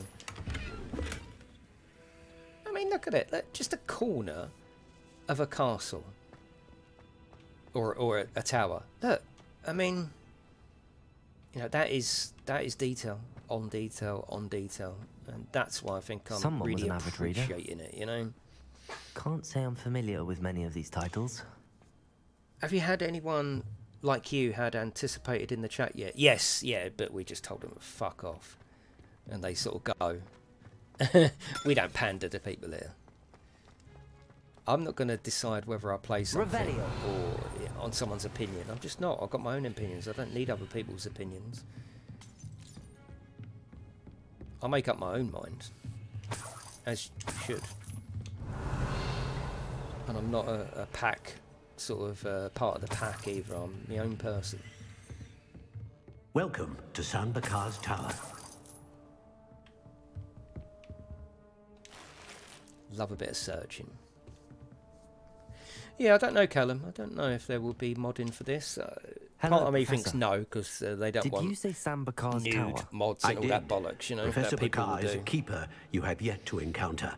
I mean, look at it. Look, just a corner of a castle or or a, a tower. Look, I mean, you know that is that is detail on detail on detail, and that's why I think I'm Someone was really an avid reader. appreciating it. You know, Can't say I'm familiar with many of these titles. have you had anyone like you had anticipated in the chat yet? Yes, yeah, but we just told them to fuck off, and they sort of go. we don't pander to people here. I'm not going to decide whether I play something Revelio. or yeah, on someone's opinion. I'm just not. I've got my own opinions. I don't need other people's opinions. I make up my own mind, as you should. And I'm not a, a pack, sort of uh, part of the pack either. I'm my own person. Welcome to San Bakar's Tower. Love a bit of searching. Yeah, I don't know, Callum. I don't know if there will be modding for this. Uh, Hello, part of me thinks no, because uh, they don't Did want you say Sambakar's nude tower? mods I and all did. that bollocks, you know, Professor that people will Bakar is a keeper you have yet to encounter.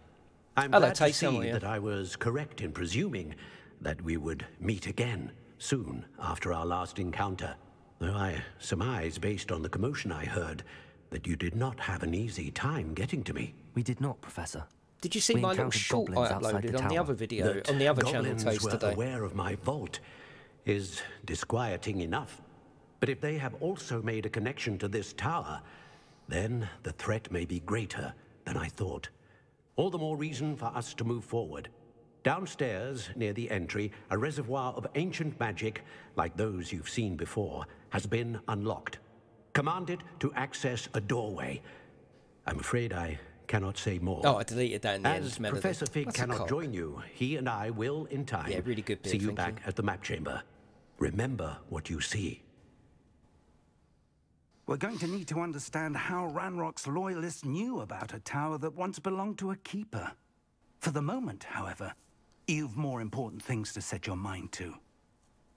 I'm Hello, glad to see that I was correct in presuming that we would meet again soon after our last encounter. Though I surmise, based on the commotion I heard, that you did not have an easy time getting to me. We did not, Professor. Did you see We my little short I uploaded the on the other video, That on the other channel goblins were today? aware of my vault is disquieting enough. But if they have also made a connection to this tower, then the threat may be greater than I thought. All the more reason for us to move forward. Downstairs, near the entry, a reservoir of ancient magic, like those you've seen before, has been unlocked. Command it to access a doorway. I'm afraid I cannot say more. Oh, I deleted that in the As end. Professor Fig That's cannot join you, he and I will, in time, Yeah, really good bit, see you back you. at the map chamber. Remember what you see. We're going to need to understand how Ranrock's loyalists knew about a tower that once belonged to a keeper. For the moment, however, you've more important things to set your mind to.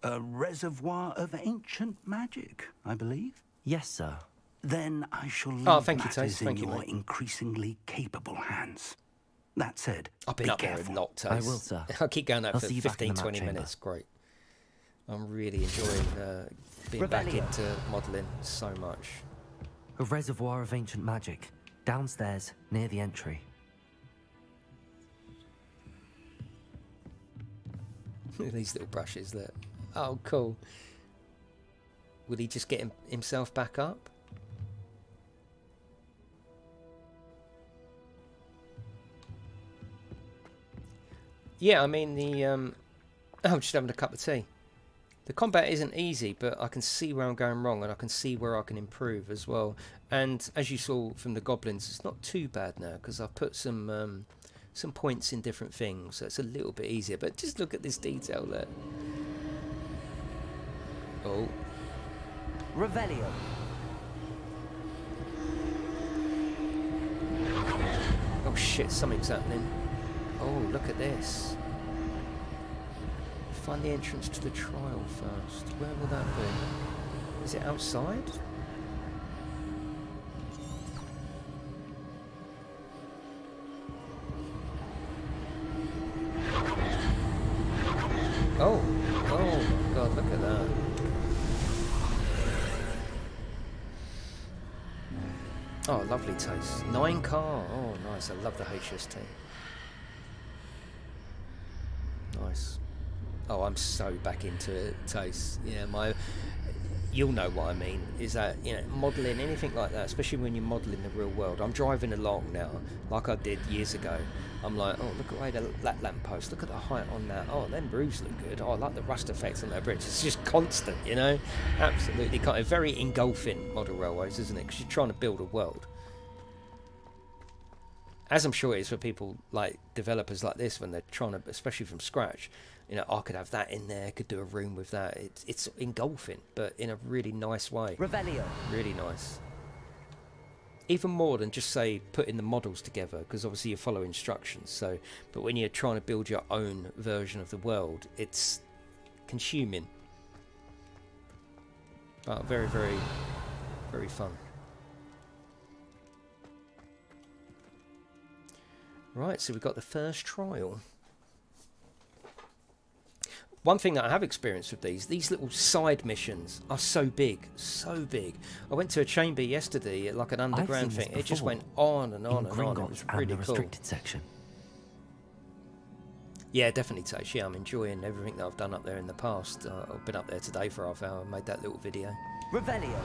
A reservoir of ancient magic, I believe. Yes, sir. Then I shall leave Oh, thank you, matters Taste. Thank in you, your mate. increasingly capable hands. That said, I've been be up careful. there a lot, I will, sir. I'll keep going up I'll for see you back in 15, the map 20 chamber. minutes. Great. I'm really enjoying uh, being back into modelling so much. A reservoir of ancient magic. Downstairs, near the entry. These little brushes there. Oh, cool. Will he just get him, himself back up? Yeah, I mean the. Um, I'm just having a cup of tea. The combat isn't easy, but I can see where I'm going wrong, and I can see where I can improve as well. And as you saw from the goblins, it's not too bad now because I've put some um, some points in different things, so it's a little bit easier. But just look at this detail there. Oh, Revelio. oh shit! Something's happening. Oh, look at this. Find the entrance to the trial first. Where will that be? Is it outside? Nine car. Oh, nice. I love the HST. Nice. Oh, I'm so back into it. Taste. Yeah, my. You'll know what I mean. Is that you know modelling anything like that, especially when you're modelling the real world. I'm driving along now, like I did years ago. I'm like, oh, look at the, that lamppost. Look at the height on that. Oh, them roofs look good. Oh, I like the rust effects on that bridge. It's just constant, you know. Absolutely, kind of very engulfing model railways, isn't it? Because you're trying to build a world as I'm sure it is for people like developers like this when they're trying to, especially from scratch, you know, I could have that in there, could do a room with that. It's it's engulfing, but in a really nice way. Revelio. Really nice. Even more than just say putting the models together, because obviously you follow instructions. So, but when you're trying to build your own version of the world, it's consuming, but very, very, very fun. Right, so we've got the first trial. One thing that I have experienced with these, these little side missions are so big, so big. I went to a chamber yesterday, like an underground seen this thing. It just went on and on in and on. It Gringotts was and really the cool. restricted section. Yeah, definitely Tash. Yeah, I'm enjoying everything that I've done up there in the past. Uh, I've been up there today for half hour and made that little video. Revelio.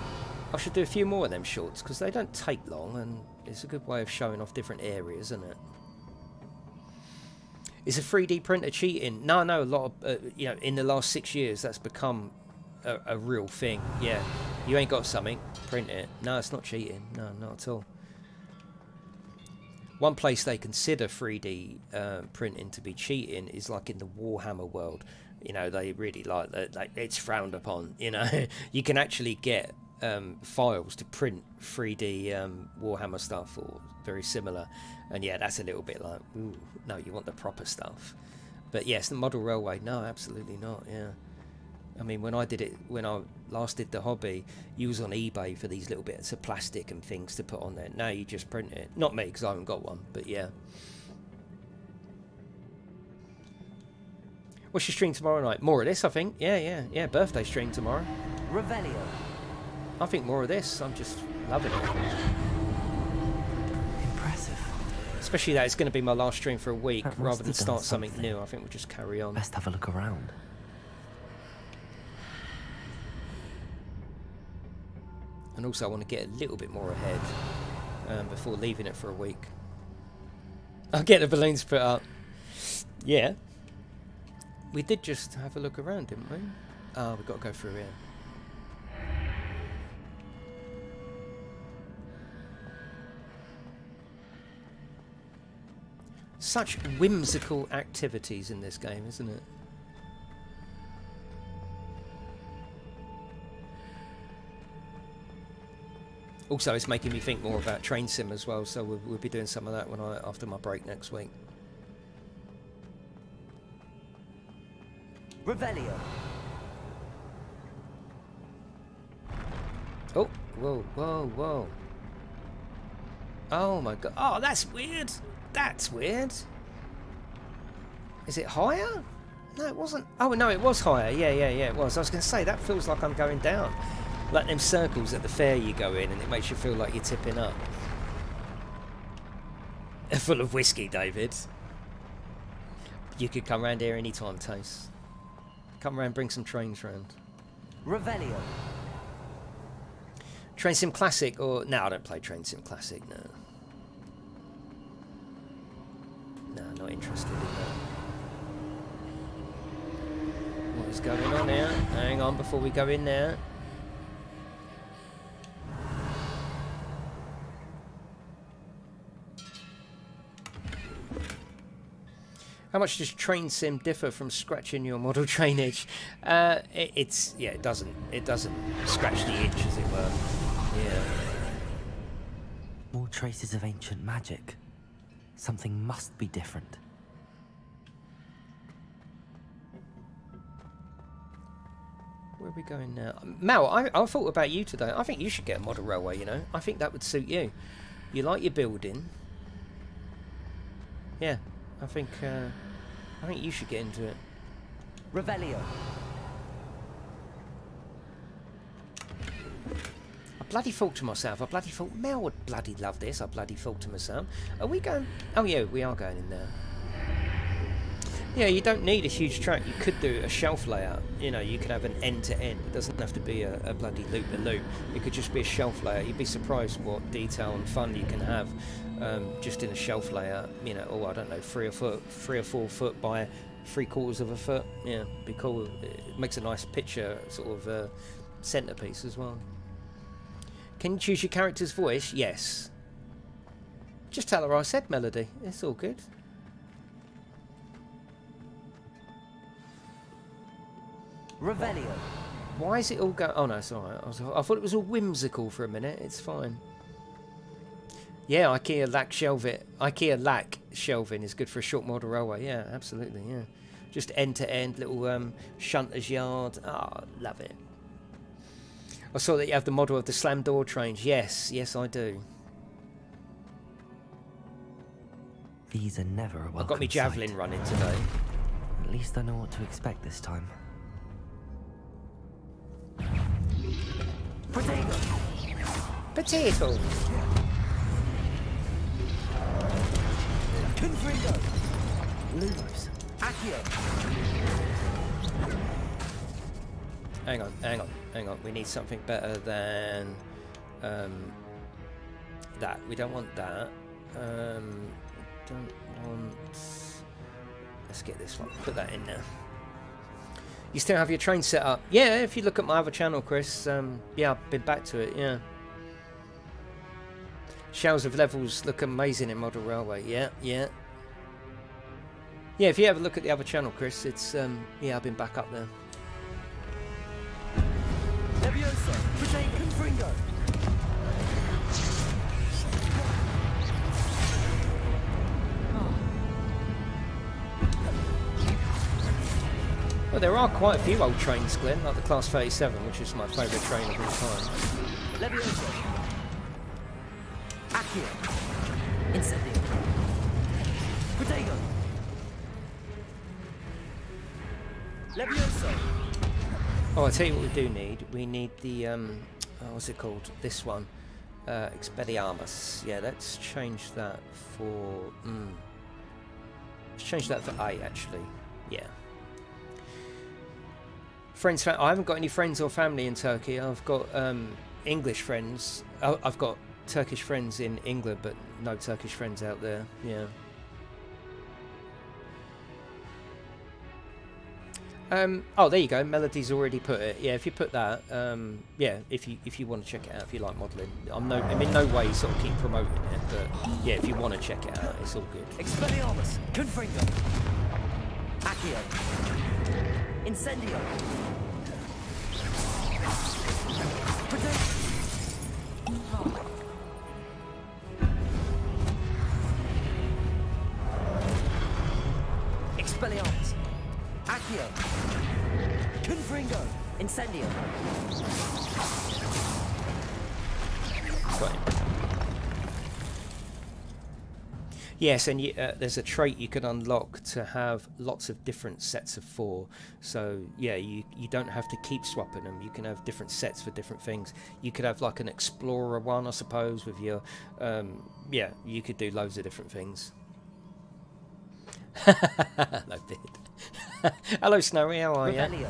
I should do a few more of them shorts because they don't take long and it's a good way of showing off different areas, isn't it? Is a 3D printer cheating? No, no. A lot of uh, you know, in the last six years, that's become a, a real thing. Yeah, you ain't got something, print it. No, it's not cheating. No, not at all. One place they consider 3D uh, printing to be cheating is like in the Warhammer world. You know, they really like that. Like, it's frowned upon. You know, you can actually get um, files to print 3D um, Warhammer stuff or very similar. And yeah, that's a little bit like, ooh, no, you want the proper stuff. But yes, the model railway, no, absolutely not. Yeah. I mean, when I did it, when I last did the hobby, you was on eBay for these little bits of plastic and things to put on there. Now you just print it. Not me, because I haven't got one, but yeah. What's your stream tomorrow night? More of this, I think. Yeah, yeah, yeah. Birthday stream tomorrow. Revelio. I think more of this. I'm just loving it. Impressive. Especially that it's going to be my last stream for a week That rather than start something something. new. I think we'll just carry on. Best have a look around. And also, I want to get a little bit more ahead um, before leaving it for a week. I'll get the balloons put up. Yeah. We did just have a look around, didn't we? Oh, we've got to go through here. Such whimsical activities in this game, isn't it? Also, it's making me think more about train sim as well, so we'll, we'll be doing some of that when I after my break next week. Revelio. Oh, whoa, whoa, whoa. Oh my god. Oh, that's weird. That's weird. Is it higher? No, it wasn't. Oh, no, it was higher. Yeah, yeah, yeah, it was. I was going to say, that feels like I'm going down. Like them circles at the fair you go in and it makes you feel like you're tipping up. Full of whiskey, David. You could come round here anytime, Taste. Come round, bring some trains round. Revelio. Train Sim Classic or... No, I don't play Train Sim Classic, no. No, not interested in that. What is going on here? Hang on before we go in there. How much does train sim differ from scratching your model trainage? Uh, it, it's yeah, it doesn't it doesn't scratch the itch as it were. Yeah. More traces of ancient magic. Something must be different. Where are we going now? Mal, I, I thought about you today. I think you should get a model railway, you know. I think that would suit you. You like your building. Yeah, I think uh, I think you should get into it. Revelio. Bloody thought to myself, I bloody thought Mel would bloody love this. I bloody thought to myself, are we going? Oh yeah, we are going in there. Yeah, you don't need a huge track. You could do a shelf layout. You know, you could have an end to end. It doesn't have to be a, a bloody loop to loop. It could just be a shelf layout. You'd be surprised what detail and fun you can have um, just in a shelf layout. You know, oh I don't know, three or foot, three or four foot by three quarters of a foot. Yeah, be cool. It makes a nice picture sort of uh, centerpiece as well. Can you choose your character's voice? Yes. Just tell her I said melody. It's all good. Revelio. Why is it all going? Oh no, it's alright. I, was, I thought it was all whimsical for a minute. It's fine. Yeah, IKEA lack shelving. IKEA lack shelving is good for a short model railway. Yeah, absolutely. Yeah, just end to end little um, shunter's yard. Ah, oh, love it. I saw that you have the model of the slam door trains. Yes, yes, I do. These are never a welcome I got me javelin sight. running today. At least I know what to expect this time. Potato! Potato! Confringo! Lumos! Accio! Hang on, hang on, hang on. We need something better than um, that. We don't want that. Um, don't want... Let's get this one. Put that in there. You still have your train set up? Yeah, if you look at my other channel, Chris. Um, yeah, I've been back to it, yeah. Shells of levels look amazing in Model Railway. Yeah, yeah. Yeah, if you have a look at the other channel, Chris, it's, um, yeah, I've been back up there. Potato! Confringo! Well, there are quite a few old trains, Glenn, like the Class 37, which is my favourite train of all time. Levioso! Accio! Incendio! Potato! Levioso! Oh, I tell you what we do need. We need the um, oh, what's it called? This one, uh, Expelliarmus. Yeah, let's change that for. Mm, let's change that for A actually. Yeah. Friends, I haven't got any friends or family in Turkey. I've got um, English friends. Oh, I've got Turkish friends in England, but no Turkish friends out there. Yeah. Um, oh, there you go. Melody's already put it. Yeah, if you put that, um, yeah, if you if you want to check it out, if you like modelling, I'm no, I'm in no way sort of keep promoting it, but yeah, if you want to check it out, it's all good. Expelliarmus! Confringo! Accio! Incendio! Expelliarmus! Accio! Confringo! Incendio! Him. Yes, and you, uh, there's a trait you can unlock to have lots of different sets of four. So yeah, you you don't have to keep swapping them. You can have different sets for different things. You could have like an explorer one, I suppose, with your um, yeah. You could do loads of different things. Hello, Bid. Hello, Snowy. How are you?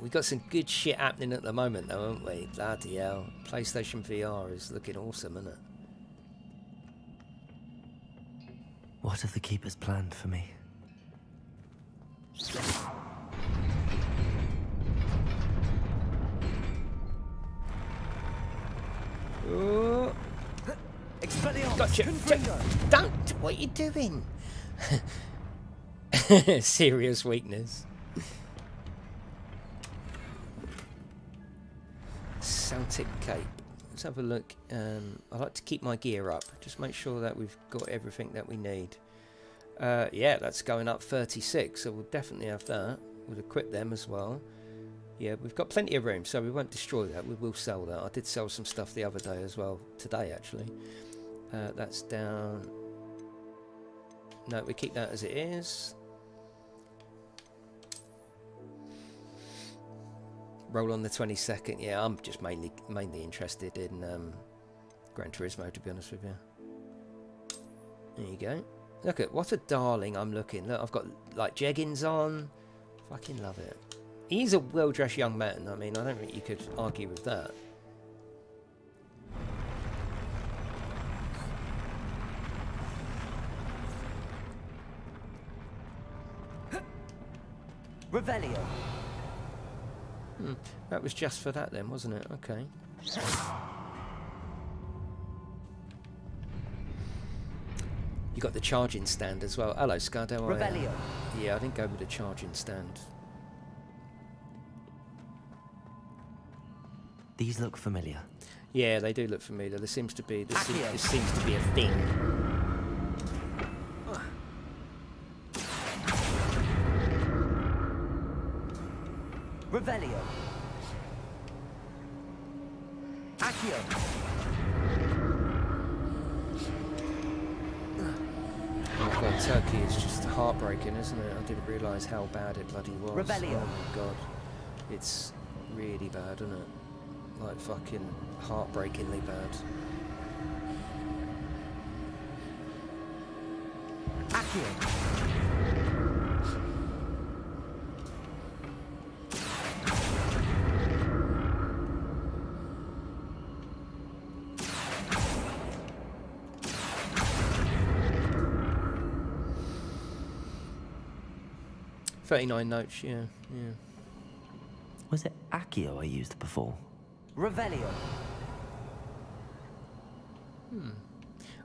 We've got some good shit happening at the moment, though, haven't we? Bloody hell. PlayStation VR is looking awesome, isn't it? What have the keepers planned for me? Oh, Expelliarmus! gotcha. Confringo! Don't! What are you doing? Serious weakness. Celtic Cape. Let's have a look. Um, I like to keep my gear up. Just make sure that we've got everything that we need. Uh, yeah, that's going up 36, so we'll definitely have that. We'll equip them as well. Yeah, we've got plenty of room, so we won't destroy that. We will sell that. I did sell some stuff the other day as well. Today, actually. Uh, that's down. No, we keep that as it is. Roll on the 22nd. Yeah, I'm just mainly mainly interested in um, Gran Turismo, to be honest with you. There you go. Look at what a darling I'm looking. Look, I've got like jeggings on. Fucking love it. He's a well-dressed young man. I mean, I don't think you could argue with that. Revelio. Hmm, that was just for that then, wasn't it? Okay. You got the charging stand as well. Hello, Scud. How are you? Revelio. Yeah, I didn't go with the charging stand. These look familiar. Yeah, they do look familiar. There seems to be this, Accio. this seems to be a thing. Revelio. Accio. Oh god, Turkey is just heartbreaking, isn't it? I didn't realise how bad it bloody was. Revelio. Oh my god. It's really bad, isn't it? Like fucking heartbreakingly bad. Accio. Thirty-nine notes, yeah, yeah. Was it Accio I used before? Revelio. Hmm.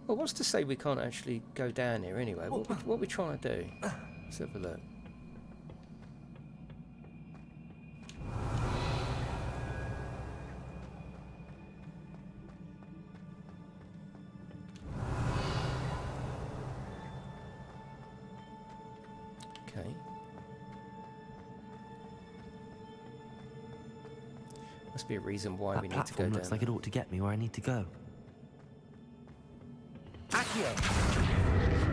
Well, what's to say we can't actually go down here anyway? What we, what we trying to do? Let's have a look. Be a reason why That we need to go platform down. looks like it ought to get me where I need to go. Accio.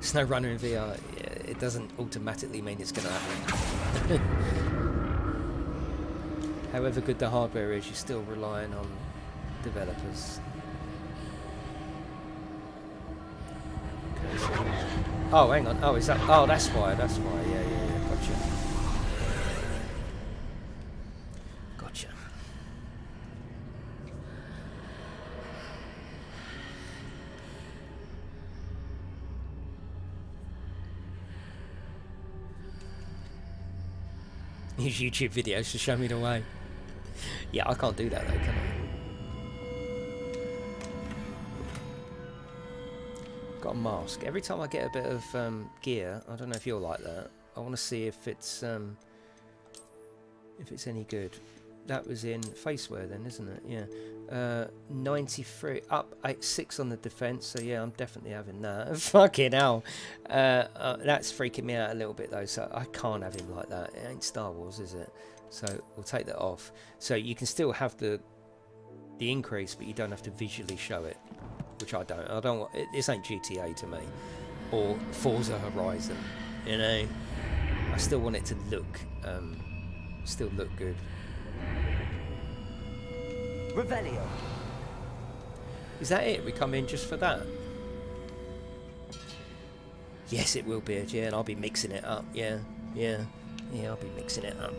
Snow Runner in VR, it doesn't automatically mean it's going to happen. However good the hardware is, you're still relying on developers. Okay, so- Oh, hang on. Oh, is that? Oh, that's why. That's why. Yeah, yeah, yeah. Gotcha. Gotcha. Use YouTube videos to show me the way. Yeah, I can't do that though, can I? Got a mask. Every time I get a bit of um, gear, I don't know if you're like that. I want to see if it's um, if it's any good. That was in faceware then, isn't it? Yeah. Uh, 93 up eight six on the defense. So yeah, I'm definitely having that. Fucking hell. Uh, uh, that's freaking me out a little bit though. So I can't have him like that. It ain't Star Wars, is it? So we'll take that off. So you can still have the the increase, but you don't have to visually show it, which I don't. I don't. Want, it, this ain't GTA to me, or Forza Horizon. You know, I still want it to look, um, still look good. Revelio. Is that it? We come in just for that? Yes, it will be. Yeah, and I'll be mixing it up. Yeah, yeah, yeah. I'll be mixing it up.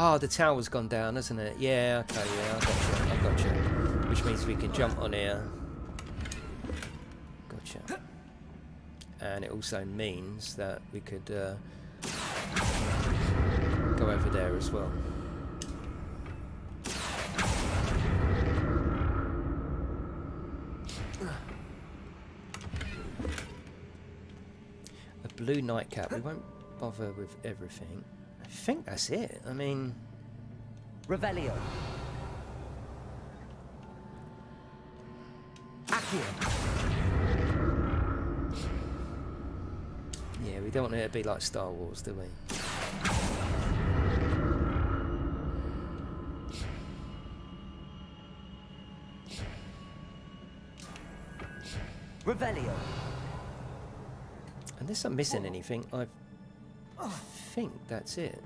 Ah, the tower's gone down, hasn't it? Yeah, okay, yeah, I got you, I got you. Which means we can jump on here. Gotcha. And it also means that we could uh, go over there as well. A blue nightcap. We won't bother with everything. I think that's it. I mean, Revelio. Yeah, we don't want it to be like Star Wars, do we? Revelio. Unless I'm missing anything, I think that's it.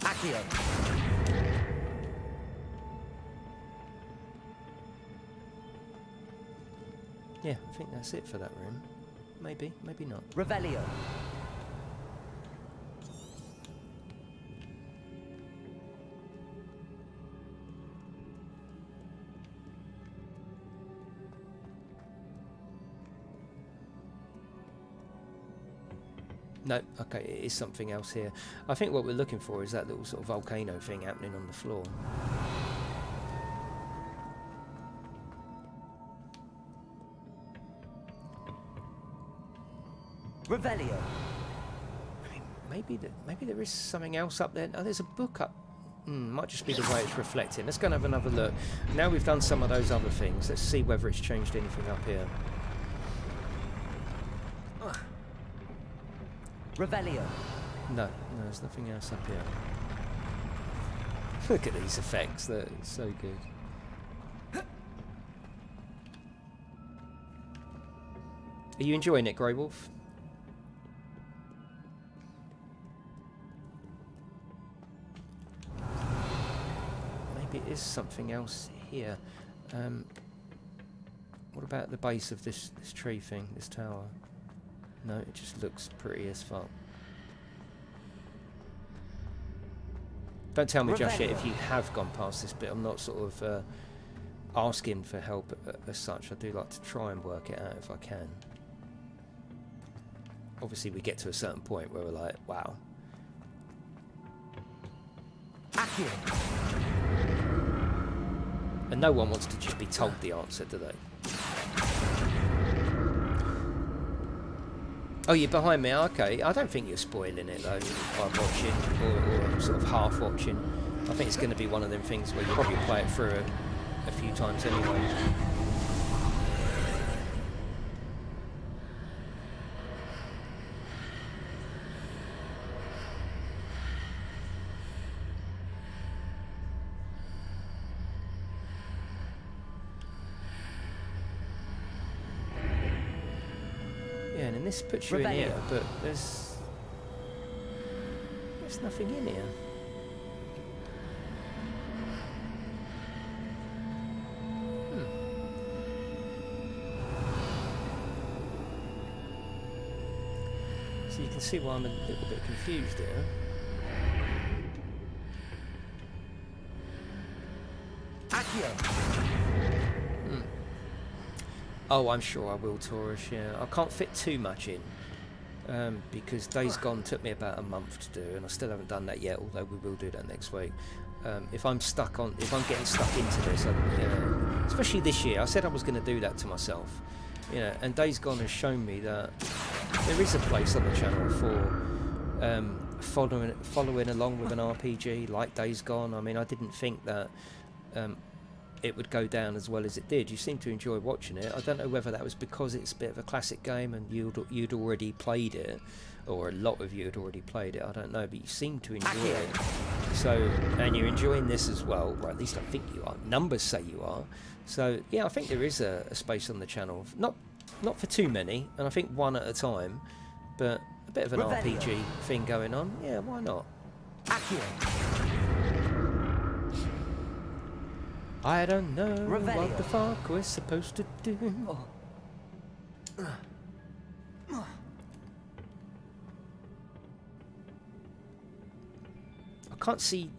Accio. Yeah, I think that's it for that room. Maybe, maybe not. Revelio. No, okay, it is something else here. I think what we're looking for is that little sort of volcano thing happening on the floor. Revelio. I mean, maybe that maybe there is something else up there. Oh, there's a book up. Hmm, might just be the way it's reflecting. Let's go and have another look. Now we've done some of those other things. Let's see whether it's changed anything up here. Revelio. No, no, there's nothing else up here. Look at these effects, they're so good. Are you enjoying it, Grey Wolf? Maybe it is something else here. Um, what about the base of this, this tree thing, this tower? No, it just looks pretty as fuck. Don't tell me just yet if you have gone past this bit. I'm not sort of uh, asking for help as such. I do like to try and work it out if I can. Obviously, we get to a certain point where we're like, wow. Accio. And no one wants to just be told the answer, do they? Oh, you're behind me. Okay, I don't think you're spoiling it though by watching or, or sort of half watching. I think it's going to be one of them things where you probably play it through a, a few times anyway. Yeah, and then this puts you in here, but there's there's nothing in here. Hmm. So you can see why I'm a little bit confused here. Oh, I'm sure I will, Taurus, yeah. I can't fit too much in. Um, because Days Gone took me about a month to do, and I still haven't done that yet, although we will do that next week. Um, if I'm stuck on, if I'm getting stuck into this, I, you know, especially this year, I said I was going to do that to myself, you know, and Days Gone has shown me that there is a place on the channel for um, following following along with an RPG like Days Gone. I mean, I didn't think that um, it would go down as well as it did. You seem to enjoy watching it. I don't know whether that was because it's a bit of a classic game and you'd you'd already played it, or a lot of you had already played it. I don't know, but you seem to enjoy it. So, and you're enjoying this as well, or at least I think you are. Numbers say you are. So, yeah, I think there is a, a space on the channel. Not not for too many, and I think one at a time, but a bit of an. RPG thing going on. Yeah, why not? Accio. I don't know what the fuck we're supposed to do. I can't see.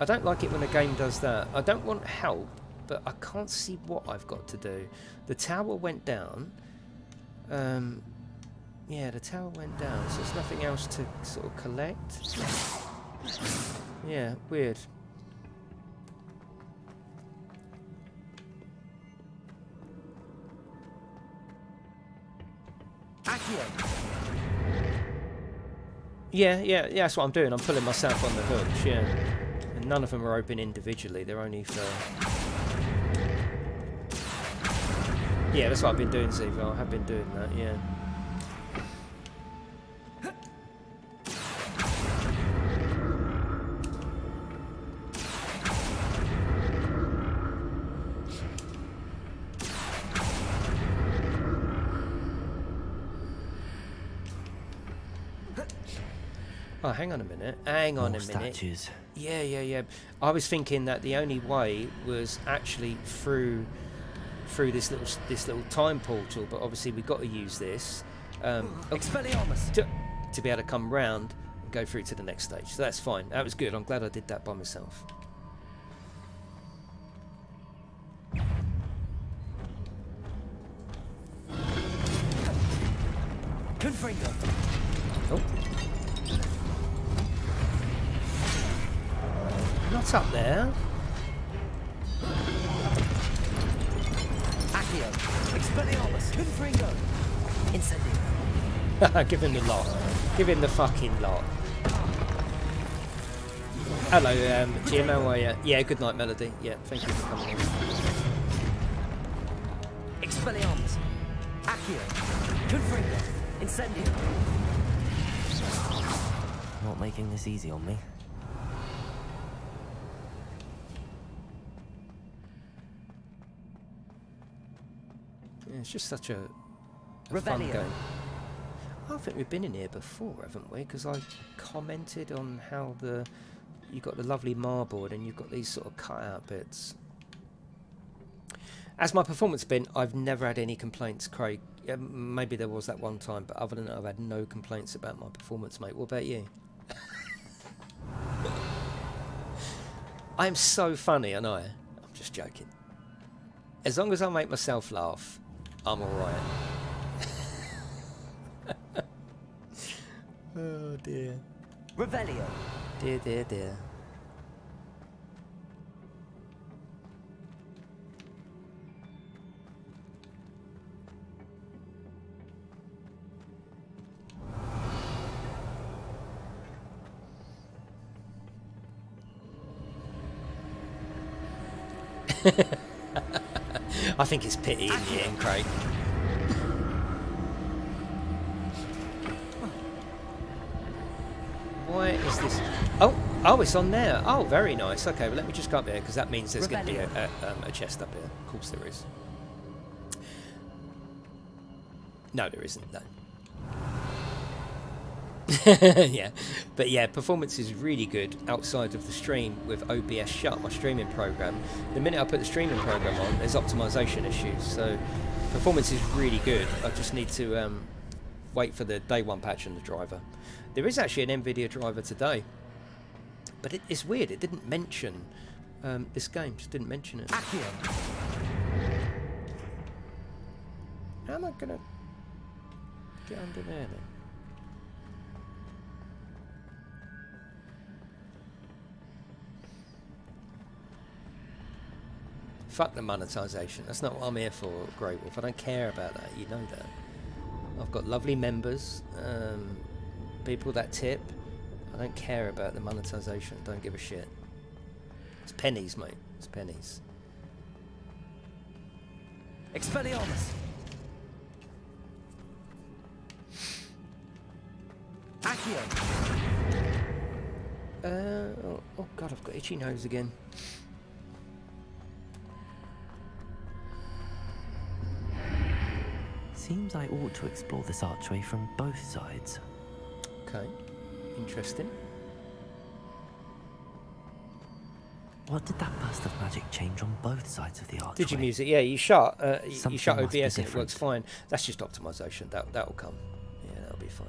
I don't like it when a game does that. I don't want help, but I can't see what I've got to do. The tower went down. Um, yeah, the tower went down, so there's nothing else to sort of collect. Yeah, weird. Yeah, yeah, yeah, that's what I'm doing. I'm pulling myself on the hooks, yeah. And none of them are open individually, they're only for... Yeah, that's what I've been doing, Ziva. I have been doing that, yeah. Oh, hang on a minute. Hang on More a minute. statues. Yeah, yeah, yeah. I was thinking that the only way was actually through through this little this little time portal, but obviously we've got to use this um, oh, to, to be able to come round and go through to the next stage. So that's fine. That was good. I'm glad I did that by myself. Confringo. Oh. Not up there. Accio. Expelliarmus. Confringo. Incendio. Give him the lot. Give him the fucking lot. Hello, um, Jim. How are you? Yeah, good night, Melody. Yeah, thank you for coming in. Expelliarmus. Accio. Confringo. Incendio. Not making this easy on me. It's just such a, a fun game. I think we've been in here before, haven't we? Because I commented on how the you've got the lovely marboard and you've got these sort of cutout bits. As my performance been, I've never had any complaints, Craig. Yeah, maybe there was that one time, but other than that, I've had no complaints about my performance, mate. What about you? I'm so funny, and I. I'm just joking. As long as I make myself laugh, I'm alright. oh dear. Revelio. Dear, dear, dear. I think it's pity in end, Craig. Why is this? Oh, oh, it's on there. Oh, very nice. Okay, well, let me just go up there because that means there's going to be a, a, um, a chest up here. Of course, there is. No, there isn't. No. yeah, but yeah, performance is really good outside of the stream with OBS shut, my streaming program. The minute I put the streaming program on, there's optimization issues. So performance is really good. I just need to um, wait for the day one patch on the driver. There is actually an NVIDIA driver today, but it, it's weird. It didn't mention um, this game. Just didn't mention it. How am I gonna get under there then? Fuck the monetization. That's not what I'm here for, Grey Wolf. I don't care about that. You know that. I've got lovely members, um, people that tip. I don't care about the monetization. Don't give a shit. It's pennies, mate. It's pennies. Expelliarmus! Accio! Uh, oh, oh god, I've got itchy nose again. Seems I ought to explore this archway from both sides. Okay, interesting. What did that burst of magic change on both sides of the archway? Did you music? Yeah, you shut. Uh, you shut OBS and it works fine. That's just optimization. That that will come. Yeah, that'll be fine.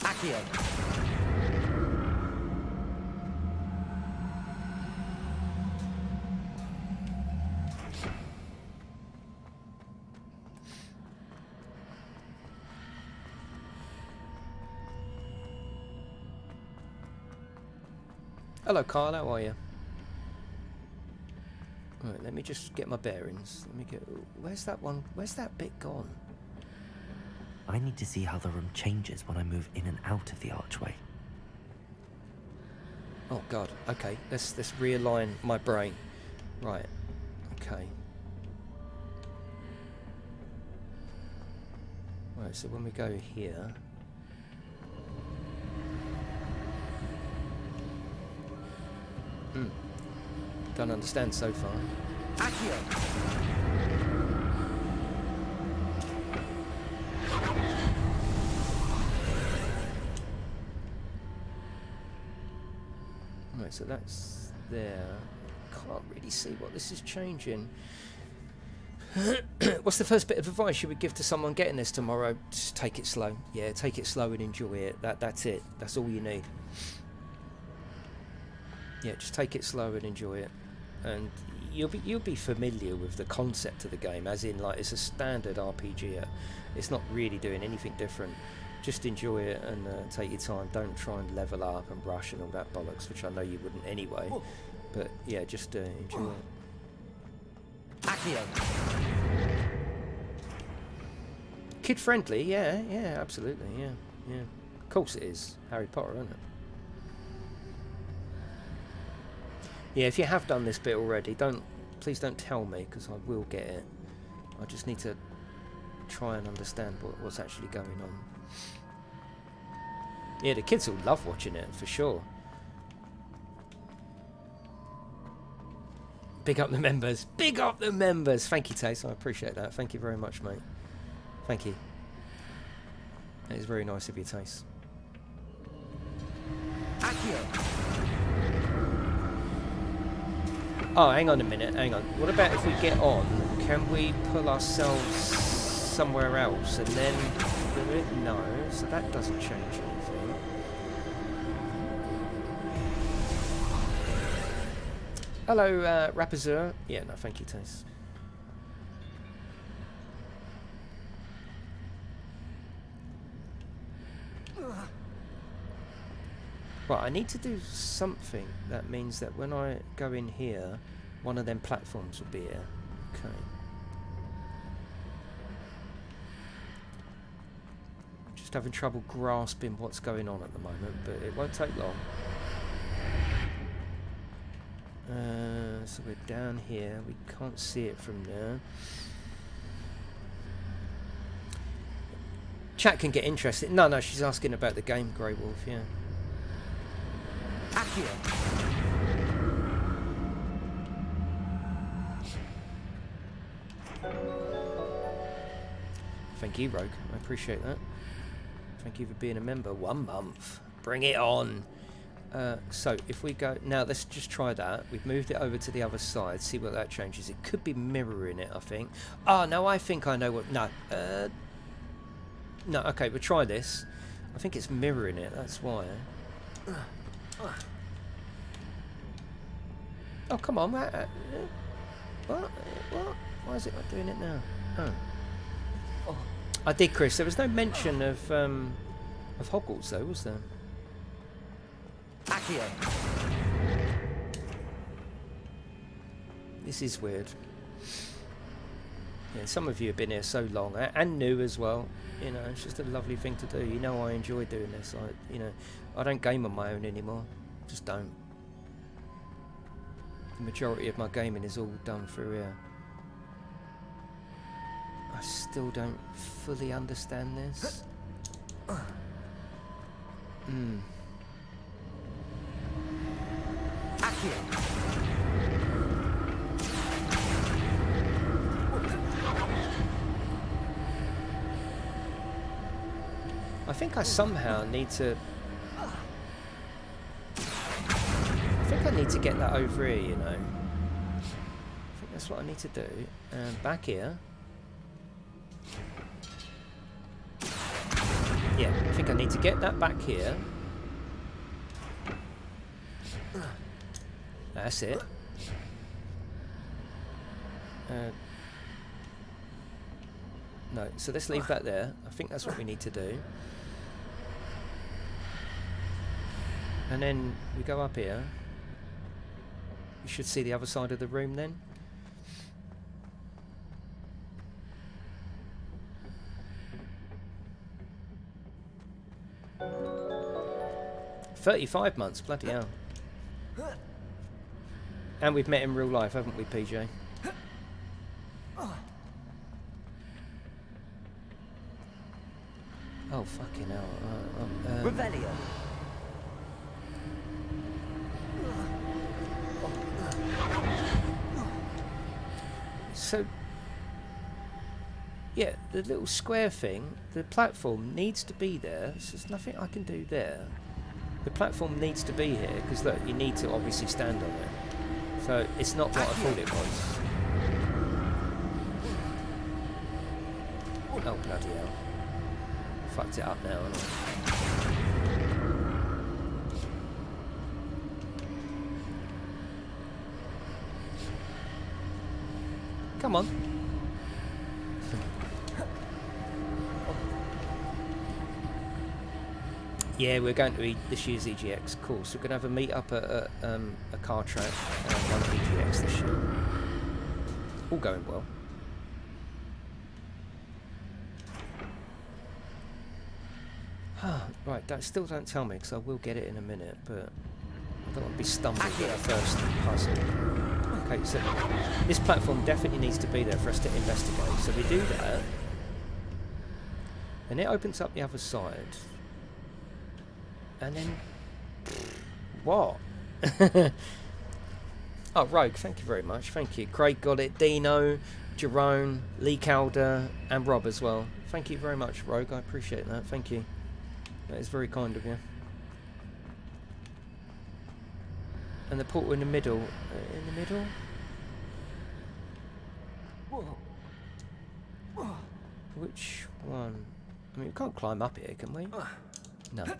Accio! Hello, Carl. How are you? Right, let me just get my bearings. Let me get. Where's that one? Where's that bit gone? I need to see how the room changes when I move in and out of the archway. Oh God. Okay, let's let's realign my brain. Right. Okay. Right. So when we go here. Hmm. Don't understand so far. Accio! Right, so that's there. Can't really see what this is changing. What's the first bit of advice you would give to someone getting this tomorrow? Just take it slow. Yeah, take it slow and enjoy it. That that's it. That's all you need. Yeah, just take it slow and enjoy it, and you'll be you'll be familiar with the concept of the game, as in like it's a standard RPG. It's not really doing anything different. Just enjoy it and uh, take your time. Don't try and level up and rush and all that bollocks, which I know you wouldn't anyway. But yeah, just uh, enjoy it. Accio! Kid friendly, yeah, yeah, absolutely, yeah, yeah. Of course it is. Harry Potter, isn't it? Yeah, if you have done this bit already, don't please don't tell me because I will get it. I just need to try and understand what, what's actually going on. Yeah, the kids will love watching it for sure. Big up the members. Big up the members. Thank you, Tace. I appreciate that. Thank you very much, mate. Thank you. That is very nice of you, Tace. Accio! Oh, hang on a minute. Hang on. What about if we get on? Can we pull ourselves somewhere else and then do it? No. So that doesn't change anything. Hello, uh, Rapazur. Yeah, no, thank you, Tace. Right, I need to do something that means that when I go in here, one of them platforms will be here. Okay. Just having trouble grasping what's going on at the moment, but it won't take long. Uh, so we're down here. We can't see it from there. Chat can get interested. No, no, she's asking about the game, Grey Wolf. Yeah. Thank you, Rogue. I appreciate that. Thank you for being a member. One month. Bring it on. Uh, so if we go now, let's just try that. We've moved it over to the other side. See what that changes. It could be mirroring it. I think. Oh no, I think I know what. No. Uh, no. Okay, we'll try this. I think it's mirroring it. That's why. Oh come on, Matt. Uh, What? What? Why is it not doing it now? Oh. I did, Chris. There was no mention of um, of Hogwarts, though, was there? Accio! This is weird. Yeah, some of you have been here so long and new as well. You know, it's just a lovely thing to do. You know, I enjoy doing this. I, you know, I don't game on my own anymore. Just don't. The majority of my gaming is all done through here. I still don't fully understand this. Hmm. I think I somehow need to... I need to get that over here, you know. I think that's what I need to do. And back here. Yeah, I think I need to get that back here. That's it. Uh, no, so let's leave that there. I think that's what we need to do. And then we go up here. You should see the other side of the room then. Thirty-five months, bloody hell. And we've met in real life, haven't we, PJ? Oh, fucking hell. Uh, uh, um, Revelio. So, yeah, the little square thing, the platform needs to be there. So there's nothing I can do there. The platform needs to be here because look, you need to obviously stand on it. So it's not what I thought it was. Oh bloody hell! Fucked it up now. Come on. Yeah, we're going to be this year's EGX cool. So We're going to have a meet up at a, um, a car track and one EGX this year. All going well. right, don't, still don't tell me because I will get it in a minute, but I don't want to be stumbling at the first puzzle. Okay, so this platform definitely needs to be there for us to investigate. So we do that, and it opens up the other side. And then... What? oh, Rogue, thank you very much. Thank you. Craig got it. Dino, Jerome, Lee Calder, and Rob as well. Thank you very much, Rogue. I appreciate that. Thank you. That is very kind of you. And the portal in the middle. Uh, in the middle? Which one? I mean, we can't climb up here, can we? No.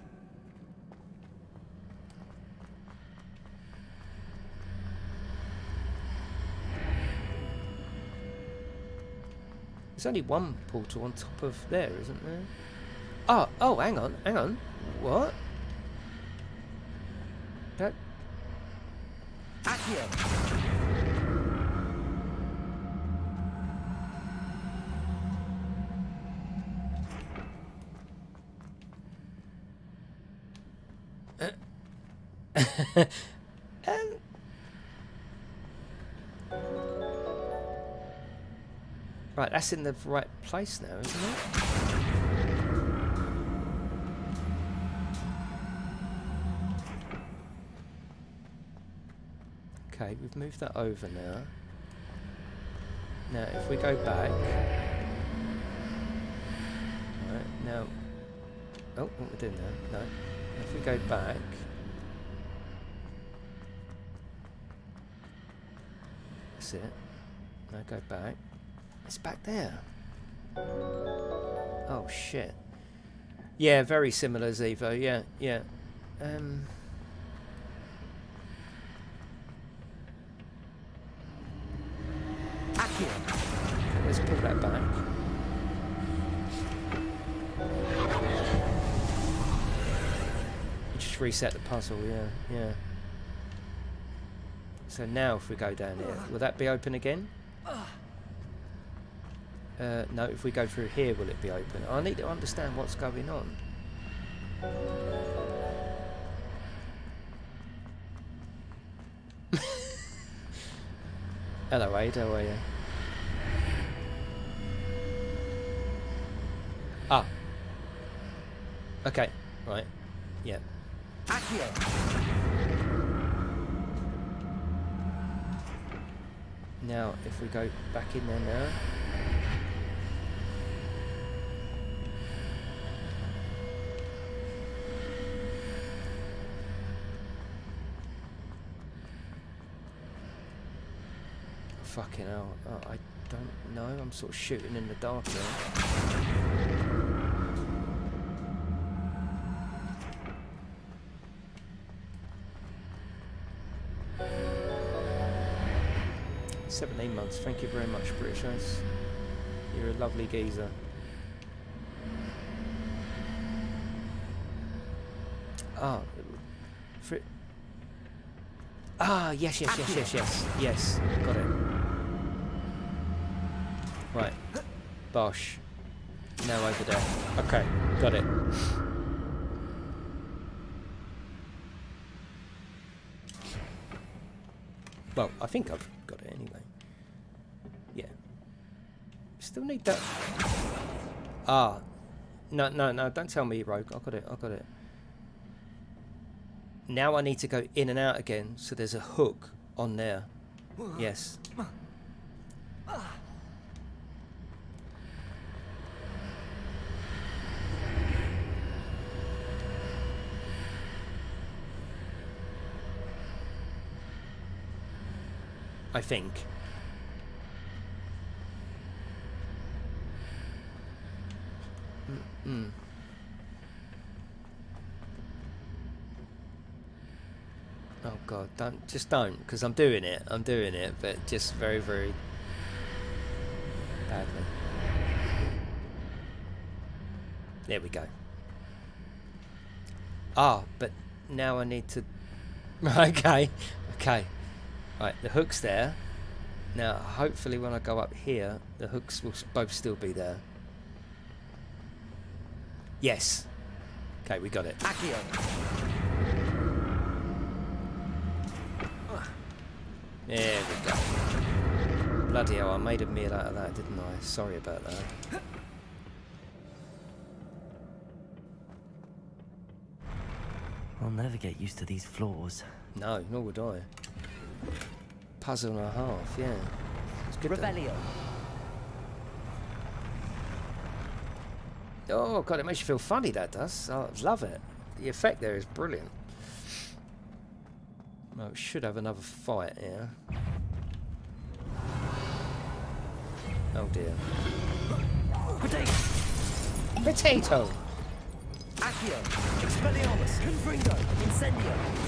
There's only one portal on top of there, isn't there? Oh, oh, hang on, hang on. What? That... Accio. um... Right, that's in the right place now, isn't it? Okay, we've moved that over now. Now, if we go back... Right, now... Oh, what we're doing now? No. If we go back... That's it. Now go back. It's back there. Oh, shit. Yeah, very similar, Zevo. Yeah, yeah. Um... Accio. Okay, let's pull that back. You just reset the puzzle, yeah, yeah. So now if we go down here, will that be open again? Uh, no, if we go through here, will it be open? I need to understand what's going on. Hello. How are you? Okay. Right. Yeah. Now, if we go back in there now. Fucking hell. Oh, I don't know. I'm sort of shooting in the dark Seventeen months. Thank you very much, British Ice. You're a lovely geezer. Ah, Fri- Ah, yes, yes, yes, yes, yes, yes. Got it. Right. Bosh. Now over there. Okay, got it. Well, I think I've got it anyway. Yeah. Still need that. Ah. No, no, no, don't tell me, Rogue. I got it, I got it. Now I need to go in and out again, so there's a hook on there. Yes. I think. Mm. Oh god, don't just don't, because I'm doing it. I'm doing it, but just very, very badly. There we go. Ah, but now I need to. okay, okay. Right, the hook's there. Now, hopefully, when I go up here, the hooks will both still be there. Yes. Okay, we got it. Accio! There we go. Bloody hell, I made a meal out of that, didn't I? Sorry about that. I'll never get used to these floors. No, nor would I. Puzzle and a half, yeah. It's good. though. Oh god, it makes you feel funny. That does. I love it. The effect there is brilliant. Well, we should have another fight here. Oh dear. Potato! Potato. Accio! Expelliarmus! Confringo! Incendio!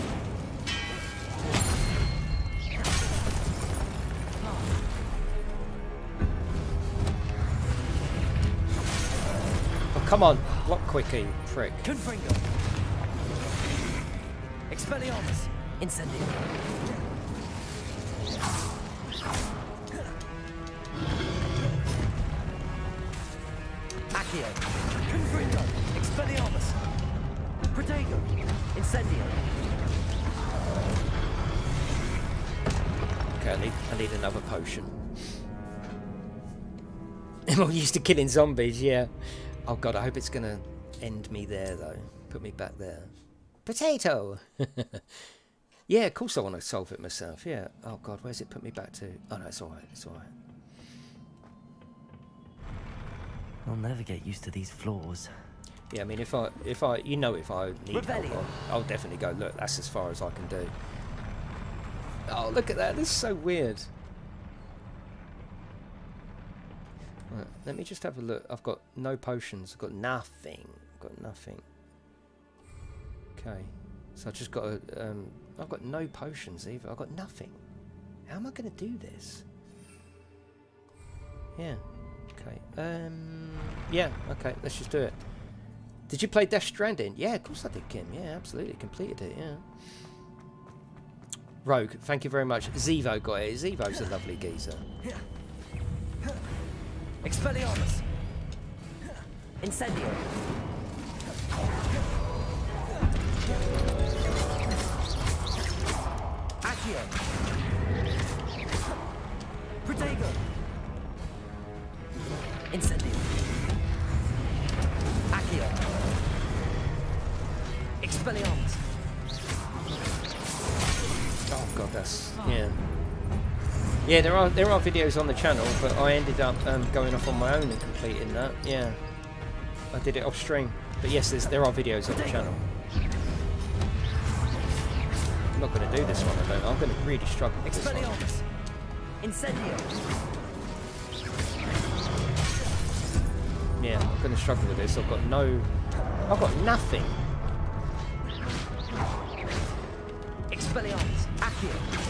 Come on, block quicker, you prick. Confringo! Expelliarmus! Incendio! Accio! Confringo! Expelliarmus! Protego! Incendio! Okay, I need, I need another potion. I'm all used to killing zombies, yeah. Oh god, I hope it's gonna end me there though. Put me back there. Potato! yeah, of course I want to solve it myself, yeah. Oh god, where's it put me back to? Oh no, it's alright, it's alright. I'll never get used to these floors. Yeah, I mean, if I, if I, you know, if I need help, I'll, I'll definitely go. Look, that's as far as I can do. Oh, look at that! This is so weird. Right, let me just have a look. I've got no potions. I've got nothing. I've got nothing. Okay, so I've just got a. Um, I've got no potions either. I've got nothing. How am I going to do this? Yeah. Okay. Um. Yeah. Okay. Let's just do it. Did you play Death Stranding? Yeah, of course I did, Kim. Yeah, absolutely. Completed it, yeah. Rogue, thank you very much. Zevo got it. Zevo's a lovely geezer. Expelliarmus! Incendio! Accio! Protego! Incendio! Accio! Expelliarmus! Oh god, that's yeah. Yeah, there are there are videos on the channel, but I ended up um, going off on my own and completing that. Yeah, I did it off stream. But yes, there's, there are videos on the channel. I'm not going to do this one. I don't. I'm going to really struggle with this one. Incendio! Yeah, I'm going to struggle with this. I've got no. I've got nothing. Expelliarmus! Accio!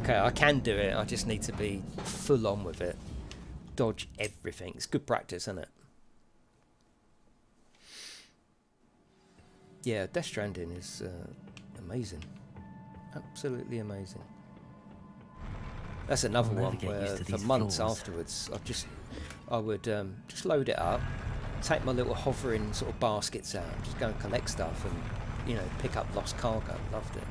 Okay, I can do it. I just need to be full on with it. Dodge everything. It's good practice, isn't it? Yeah, Death Stranding is uh, amazing. Absolutely amazing. That's another one where for months floors. afterwards, I just I would um, just load it up, take my little hovering sort of baskets out, just go and collect stuff, and you know pick up lost cargo. Loved it.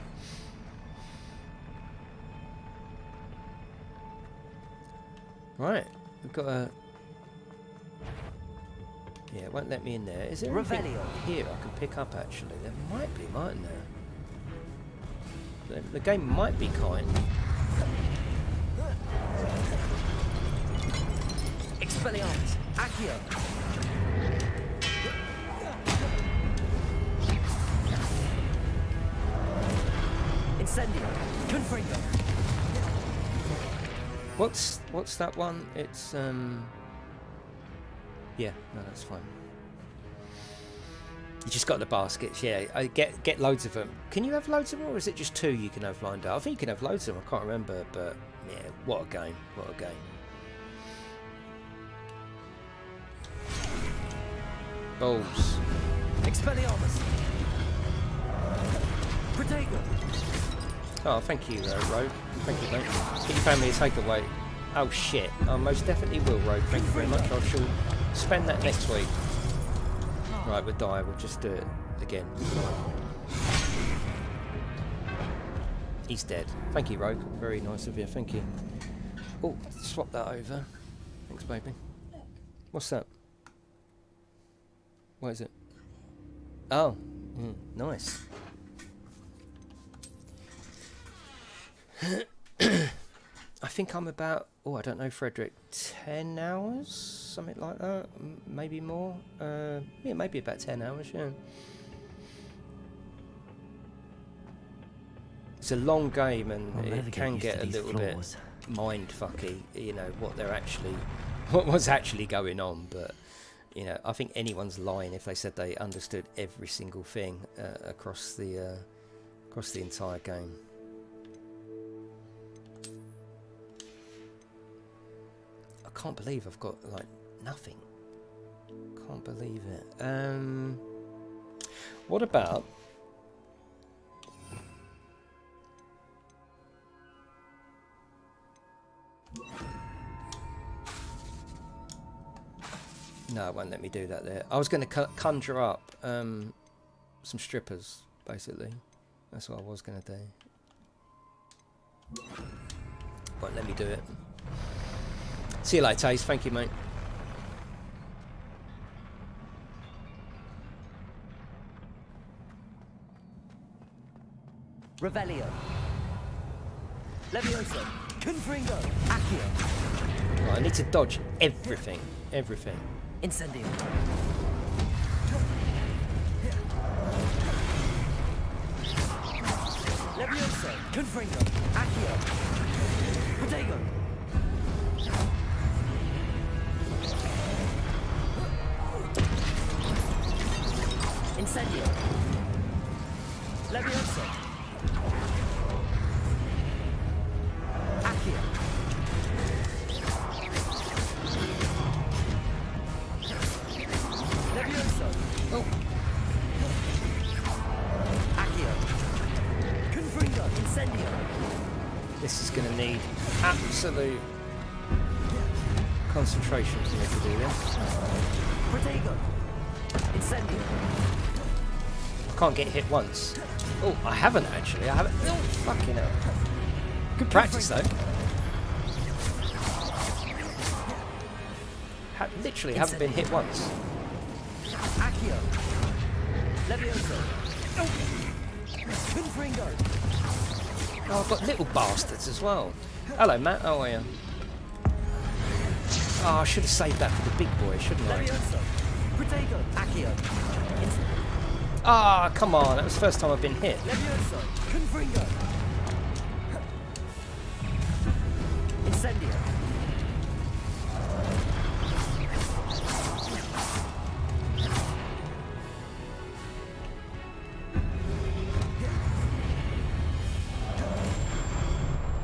Right, we've got a. Yeah, it won't let me in there. Is there anything Revelio. here I can pick up actually? There might be, mightn't there? The, the game might be kind. Expelliarmus! Accio! Incendio! Confringo! What's what's that one? It's um. Yeah, no, that's fine. You just got the baskets, yeah. I get get loads of them. Can you have loads of them, or is it just two you can have lined up? I think you can have loads of them. I can't remember, but yeah, what a game! What a game! Balls. Expelliarmus! Protego! Oh, thank you, uh, Rogue. Thank you, mate. you your me a takeaway. Oh shit! I most definitely will, Rogue. Thank you very much. I shall spend that next week. Right, we'll die. We'll just do it again. He's dead. Thank you, Rogue. Very nice of you. Thank you. Oh, swap that over. Thanks, baby. What's that? What is it? Oh, mm, nice. I think I'm about, oh, I don't know, Frederick, 10 hours? Something like that? M- maybe more? Uh, yeah, maybe about 10 hours, yeah. It's a long game and it can used get a little bit mind fucky, you know, what they're actually, what was actually going on, but. You know, I think anyone's lying if they said they understood every single thing uh, across the uh, across the entire game. Can't believe I've got like nothing. Can't believe it. Um, what about? No, it won't let me do that there. I was going to conjure up um, some strippers, basically. That's what I was going to do. Won't let me do it. See you later, Taze. Thank you, mate. Revelio. Levioso. Confringo. Accio. Right, I need to dodge everything. Everything. Incendio. Levioso. Confringo. Accio. Protego. Incendio. Levioso. Accio. Levioso. Oh. Accio. Confringo. Incendio. This is going to need absolute concentration for me to do this. Protego. Incendio. Can't get hit once. Oh, I haven't actually. I haven't. Oh, fucking hell. Good practice though. Ha literally haven't been hit once. Accio! Oh, I've got little bastards as well. Hello, Matt. How are you? Oh, I should have saved that for the big boy, shouldn't I? Protego! Accio! Ah, come on. That was the first time I've been hit. Levioso! Incendio!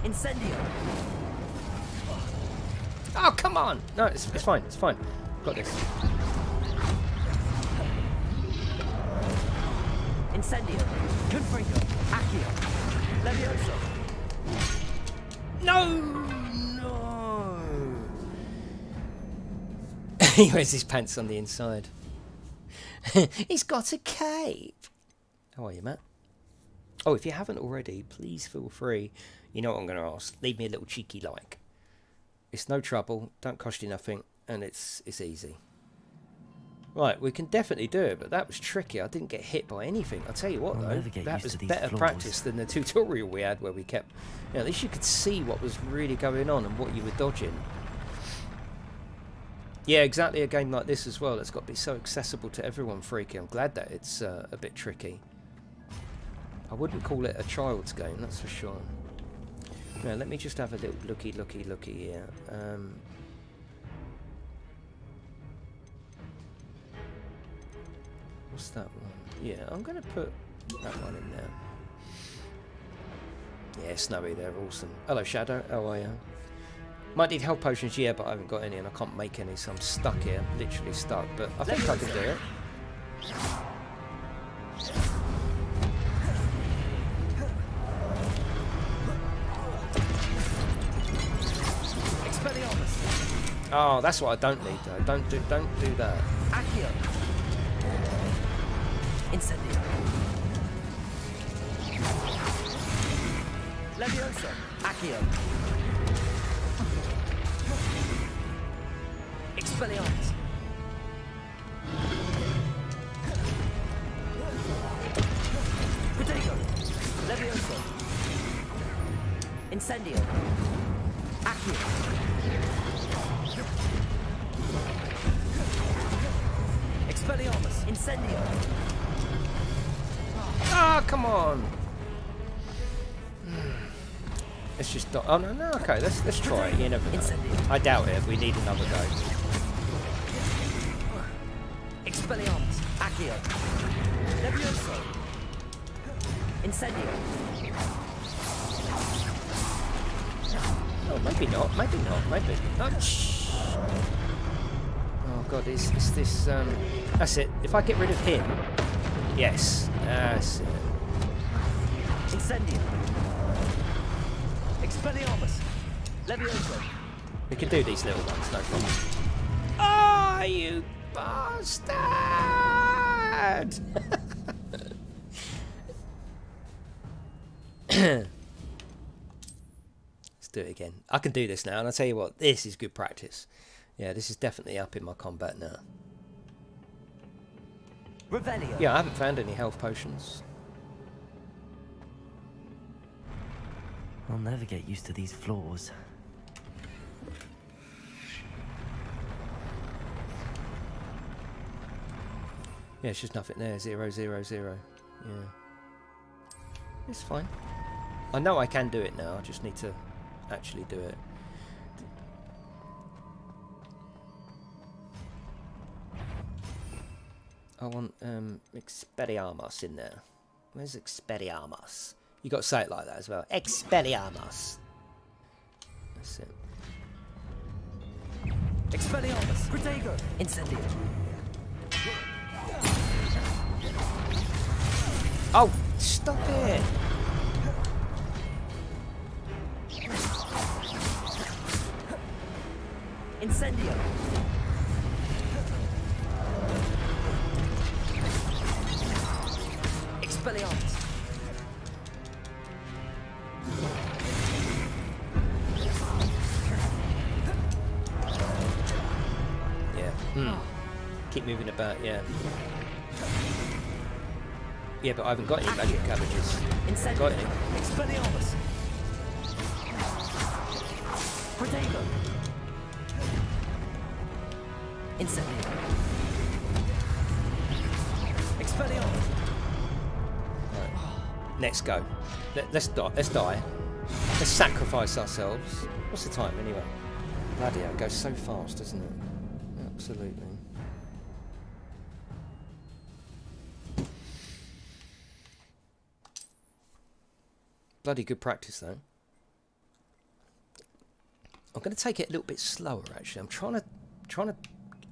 Incendio! Oh, come on. No, it's, it's fine. It's fine. Got this. Incendio! Confringo! Accio! Levioso! No! No! he wears his pants on the inside. He's got a cape. How are you, Matt? Oh, if you haven't already, please feel free. You know what I'm going to ask. Leave me a little cheeky like. It's no trouble, don't cost you nothing, and it's it's easy. Right, we can definitely do it, but that was tricky. I didn't get hit by anything. I'll tell you what, though, that was better flaws. practice than the tutorial we had where we kept... You know, at least you could see what was really going on and what you were dodging. Yeah, exactly a game like this as well. It's got to be so accessible to everyone, Freaky. I'm glad that it's uh, a bit tricky. I wouldn't call it a child's game, that's for sure. Now, let me just have a little looky, looky, looky here. Um, what's that one? Yeah, I'm going to put that one in there. Yeah, Snowy, they're awesome. Hello, Shadow. How are you? Might need health potions, yeah, but I haven't got any and I can't make any, so I'm stuck here. Literally stuck, but I think I can do it. Oh, that's what I don't need though. Don't do don't do that. Accio! Incendio! Levioso! Accio! Expelliarmus! Protego! Levioso! Incendio! Accio! Expelliarmus! Incendio! Ah, come on. Let's just do Oh no, no, okay. Let's let's try. You never know. I doubt it. We need another go. Expelliarmus! Accio! Levioso! Incendio! Oh, maybe not. Maybe not. Maybe. Oh, oh god, is is this? Um, that's it. If I get rid of him, yes, that's it. Incendio! Expelliarmus! Levioso! We can do these little ones, no problem. Ah, you bastard! Let's do it again. I can do this now, and I tell you what, this is good practice. Yeah, this is definitely up in my combat now. Revelio! Yeah, I haven't found any health potions. I'll never get used to these floors. Yeah, it's just nothing there. Zero, zero, zero. Yeah. It's fine. I know I can do it now. I just need to actually do it. I want um, Expelliarmus in there. Where's Expelliarmus? You got to say it like that as well. Expelliarmus. That's it. Expelliarmus! Protego! Incendio! Oh! Stop it! Incendio! Expelliarmus! Yeah. Hmm. Keep moving about, yeah. Yeah, but I haven't got any magic cabbages. Incendio! Got any? Expelliarmus! Protego! Incendio! Expelliarmus! Next go. Let, let's die. Let's die. Let's sacrifice ourselves. What's the time anyway? Bloody hell, it goes so fast, doesn't it? Absolutely. Bloody good practice though. I'm going to take it a little bit slower actually. I'm trying to trying to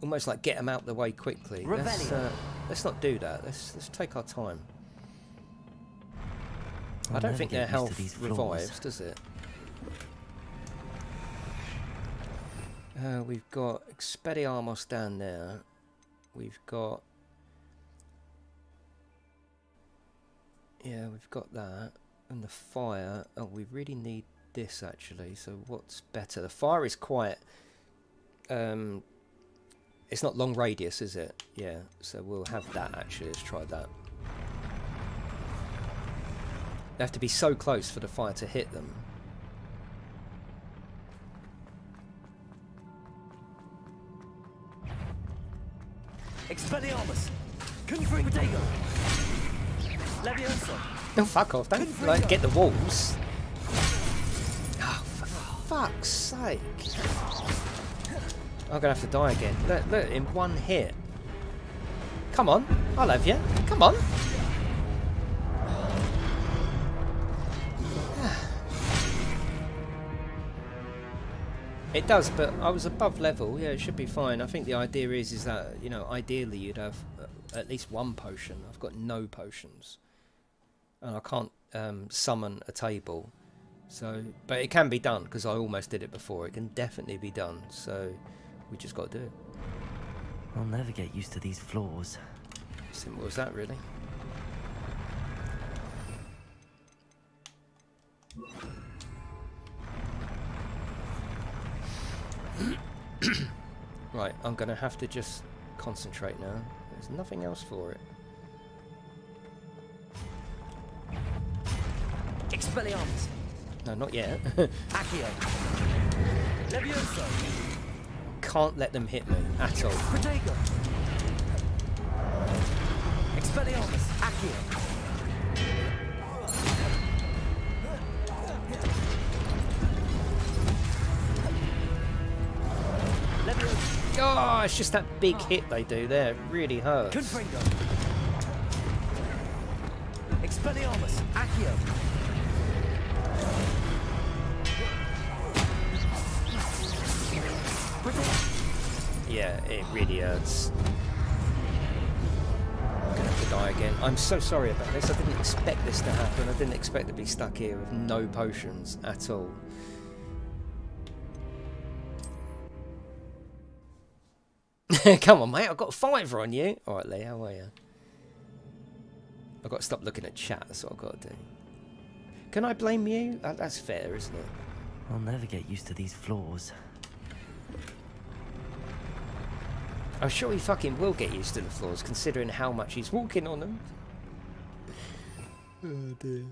almost like get them out the way quickly. Let's, uh, let's not do that. Let's let's take our time. I I'll don't think their health revives, does it? Uh, we've got Expelliarmus down there. We've got... Yeah, we've got that. And the fire... Oh, we really need this, actually. So what's better? The fire is quite... Um, it's not long radius, is it? Yeah, so we'll have that, actually. Let's try that. They have to be so close for the fire to hit them. Expelliarmus! Confring Protego! Levioso! Oh, fuck off. Don't like, get the walls. Oh, for fuck's sake. I'm going to have to die again. Look, look, in one hit. Come on. I love you. Come on. It does, but I was above level. Yeah, it should be fine. I think the idea is, is that you know, ideally you'd have uh, at least one potion. I've got no potions, and I can't um, summon a table. So, but it can be done because I almost did it before. It can definitely be done. So, we just got to do it. I'll never get used to these floors. Simple as that, really. right, I'm going to have to just concentrate now. There's nothing else for it. Expelliarmus! No, not yet. Accio! Levioso! Can't let them hit me at all. Protego! Expelliarmus! Accio! Oh, it's just that big oh. hit they do there. It really hurts. Confringo! Expelliarmus! Accio! Yeah, it really hurts. I'm gonna have to die again. I'm so sorry about this. I didn't expect this to happen. I didn't expect to be stuck here with no potions at all. Come on, mate. I've got a fiver on you. All right, Lee. How are you? I've got to stop looking at chat. That's what I've got to do. Can I blame you? That, that's fair, isn't it? I'll never get used to these floors. I'm sure he fucking will get used to the floors, considering how much he's walking on them. Oh dear.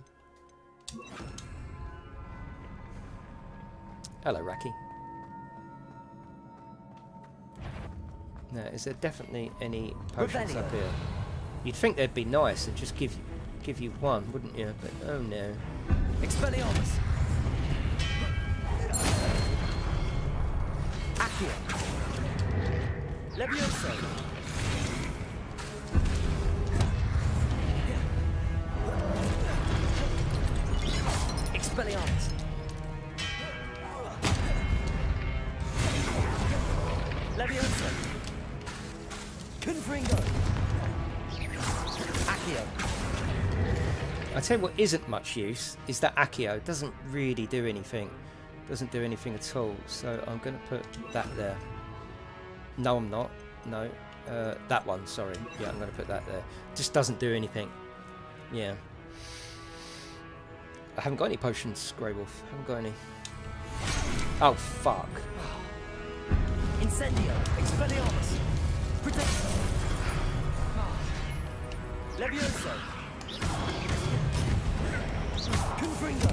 Hello, Raki. Now, is there definitely any potions up here? You'd think they'd be nice and just give you, give you one, wouldn't you? But oh no. Expelliarmus! Accio! Levioso! Expelliarmus! Levioso! Accio! I tell you what isn't much use is that Accio doesn't really do anything. Doesn't do anything at all. So I'm going to put that there. No, I'm not. No. Uh, that one, sorry. Yeah, I'm going to put that there. Just doesn't do anything. Yeah. I haven't got any potions, Grey Wolf. I haven't got any. Oh, fuck. Incendio! Expelliarmus! Protect! Levioso! Confringo!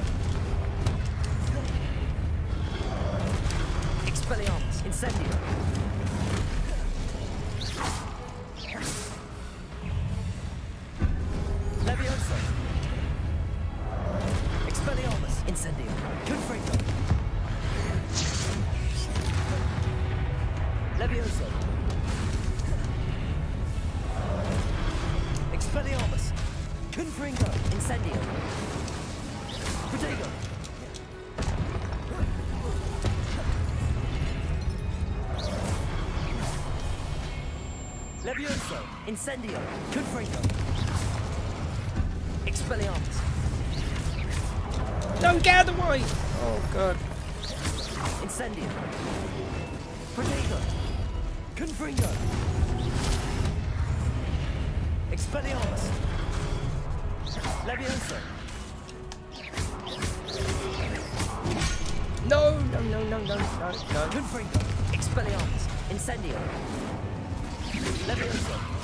Expelliarmus! Incendio! Levioso! Incendio! Confringo! Expelliarmus! No, get out of the way! Oh, God. Incendio! Protego! Confringo! Expelliarmus! Levioso! No, no, no, no, no, no, no. Confringo! Expelliarmus! Incendio! Levioso!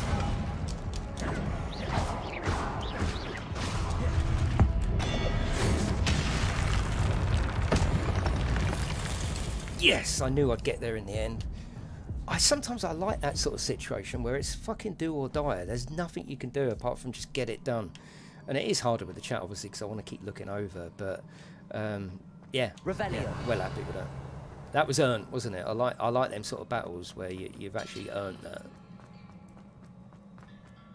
Yes, I knew I'd get there in the end. I sometimes I like that sort of situation where it's fucking do or die. There's nothing you can do apart from just get it done. And it is harder with the chat, obviously, because I want to keep looking over. But um, yeah, Revelio. yeah, well happy with that. That was earned, wasn't it? I like I like them sort of battles where you, you've actually earned that.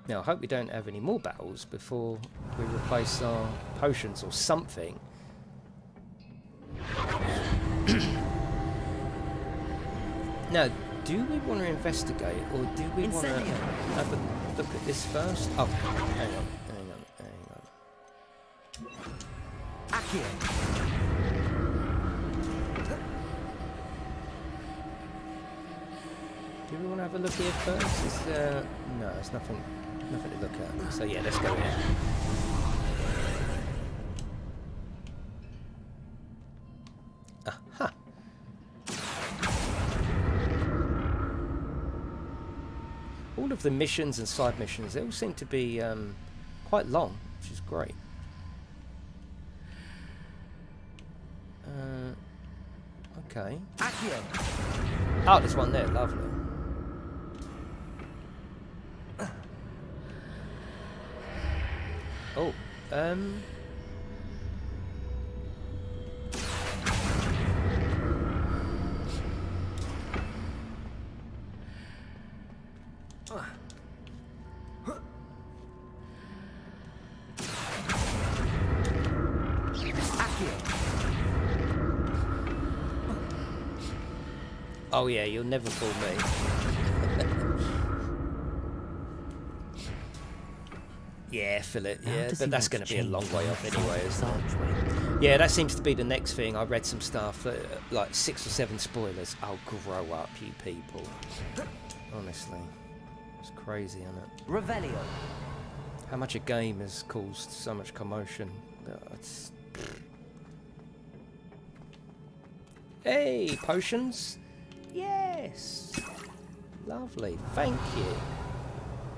Now I hope we don't have any more battles before we replace our potions or something. Now, do we want to investigate or do we want to have a look at this first? Oh, hang on, hang on, hang on. Accio! Do we want to have a look here first? Is there... No, there's nothing, nothing to look at. So yeah, let's go here. All of the missions and side missions, they all seem to be um, quite long, which is great. Uh, okay. Oh, there's one there, lovely. Oh, um... Oh yeah, you'll never fool me. yeah, fill it. Yeah, does but that's going to be a long way off anyway, this isn't it? archway? Yeah, that seems to be the next thing. I read some stuff, uh, like six or seven spoilers. Oh, grow up, you people. Honestly, it's crazy, isn't it? Revelio! How much a game has caused so much commotion. It's... Hey, potions! Yes! Lovely, thank you.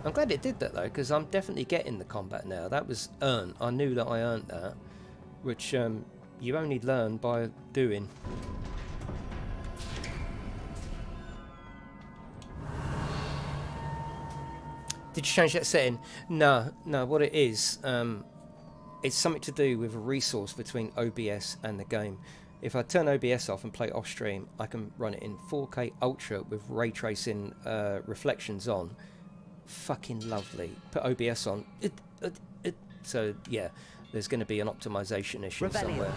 I'm glad it did that though, because I'm definitely getting the combat now. That was earned. I knew that I earned that, which um, you only learn by doing. Did you change that setting? No, no. What it is, um, it's something to do with a resource between OBS and the game. If I turn OBS off and play off stream, I can run it in 4K Ultra with ray tracing uh, reflections on. Fucking lovely. Put OBS on. It, it, it. So yeah, there's going to be an optimization issue Revelio. somewhere.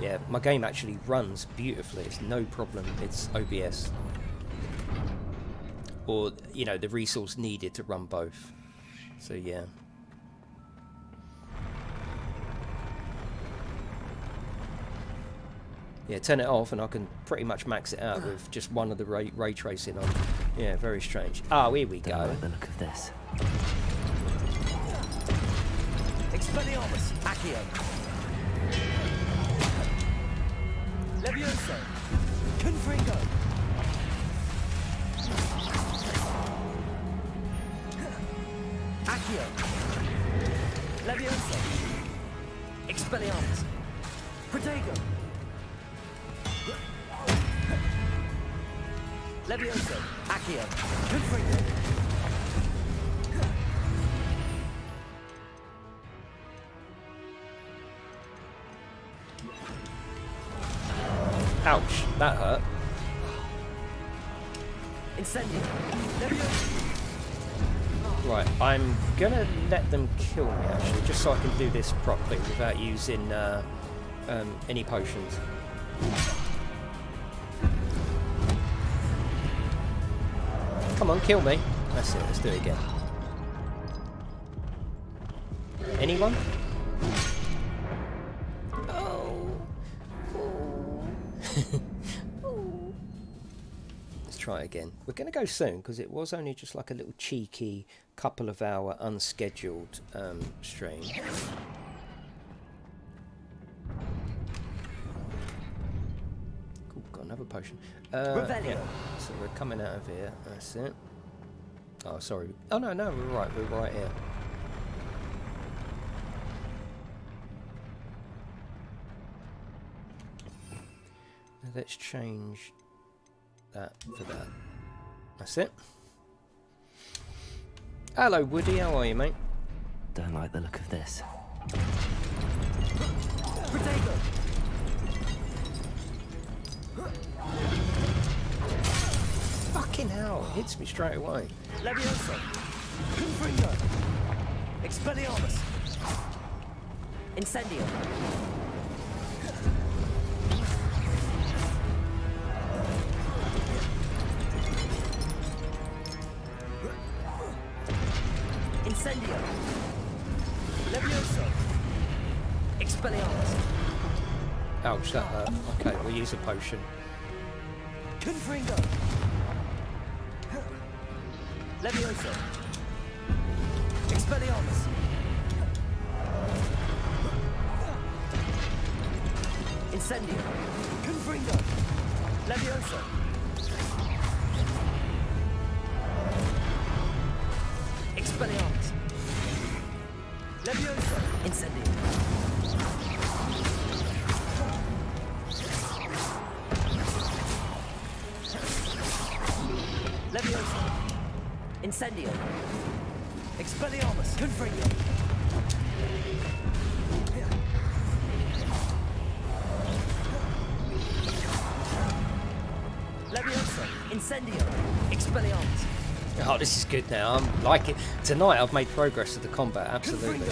Yeah, my game actually runs beautifully. It's no problem. It's OBS or you know the resource needed to run both. So yeah. Yeah, turn it off and I can pretty much max it out with just one of the ray, ray tracing on. Yeah, very strange. Oh, here we Don't go. like the look of this. Expelliarmus, Accio. Levioso. Confringo. Accio. Levioso. Expelliarmus. Protego. Levioso. Accio. Confringo. Ouch, that hurt. Incendio. Right, I'm gonna let them kill me actually, just so I can do this properly without using uh, um, any potions. Come on, kill me. That's it, let's do it again. Anyone? Let's try again. We're going to go soon because it was only just like a little cheeky couple of hour unscheduled um, stream. Cool, got another potion. Uh, yeah, So we're coming out of here. That's it. Oh, sorry. Oh, no, no, we're right. We're right here. Now Let's change that for that. That's it. Hello, Woody. How are you, mate? Don't like the look of this. Protego. Fucking hell! it Hits me straight away. Levioso. Confringo. Expelliarmus. Incendio. Incendio. Levioso. Expelliarmus. Ouch, that hurt. Okay, we'll use a potion. Confringo. Levioso. Expelliarmus. Incendio. Confringo. Levioso. Expelliarmus. Levioso. Incendio. Incendio. Expelliarmus. Confringo. Levioso. Incendio. Expelliarmus. Oh, this is good now. I'm like it. Tonight I've made progress with the combat, absolutely.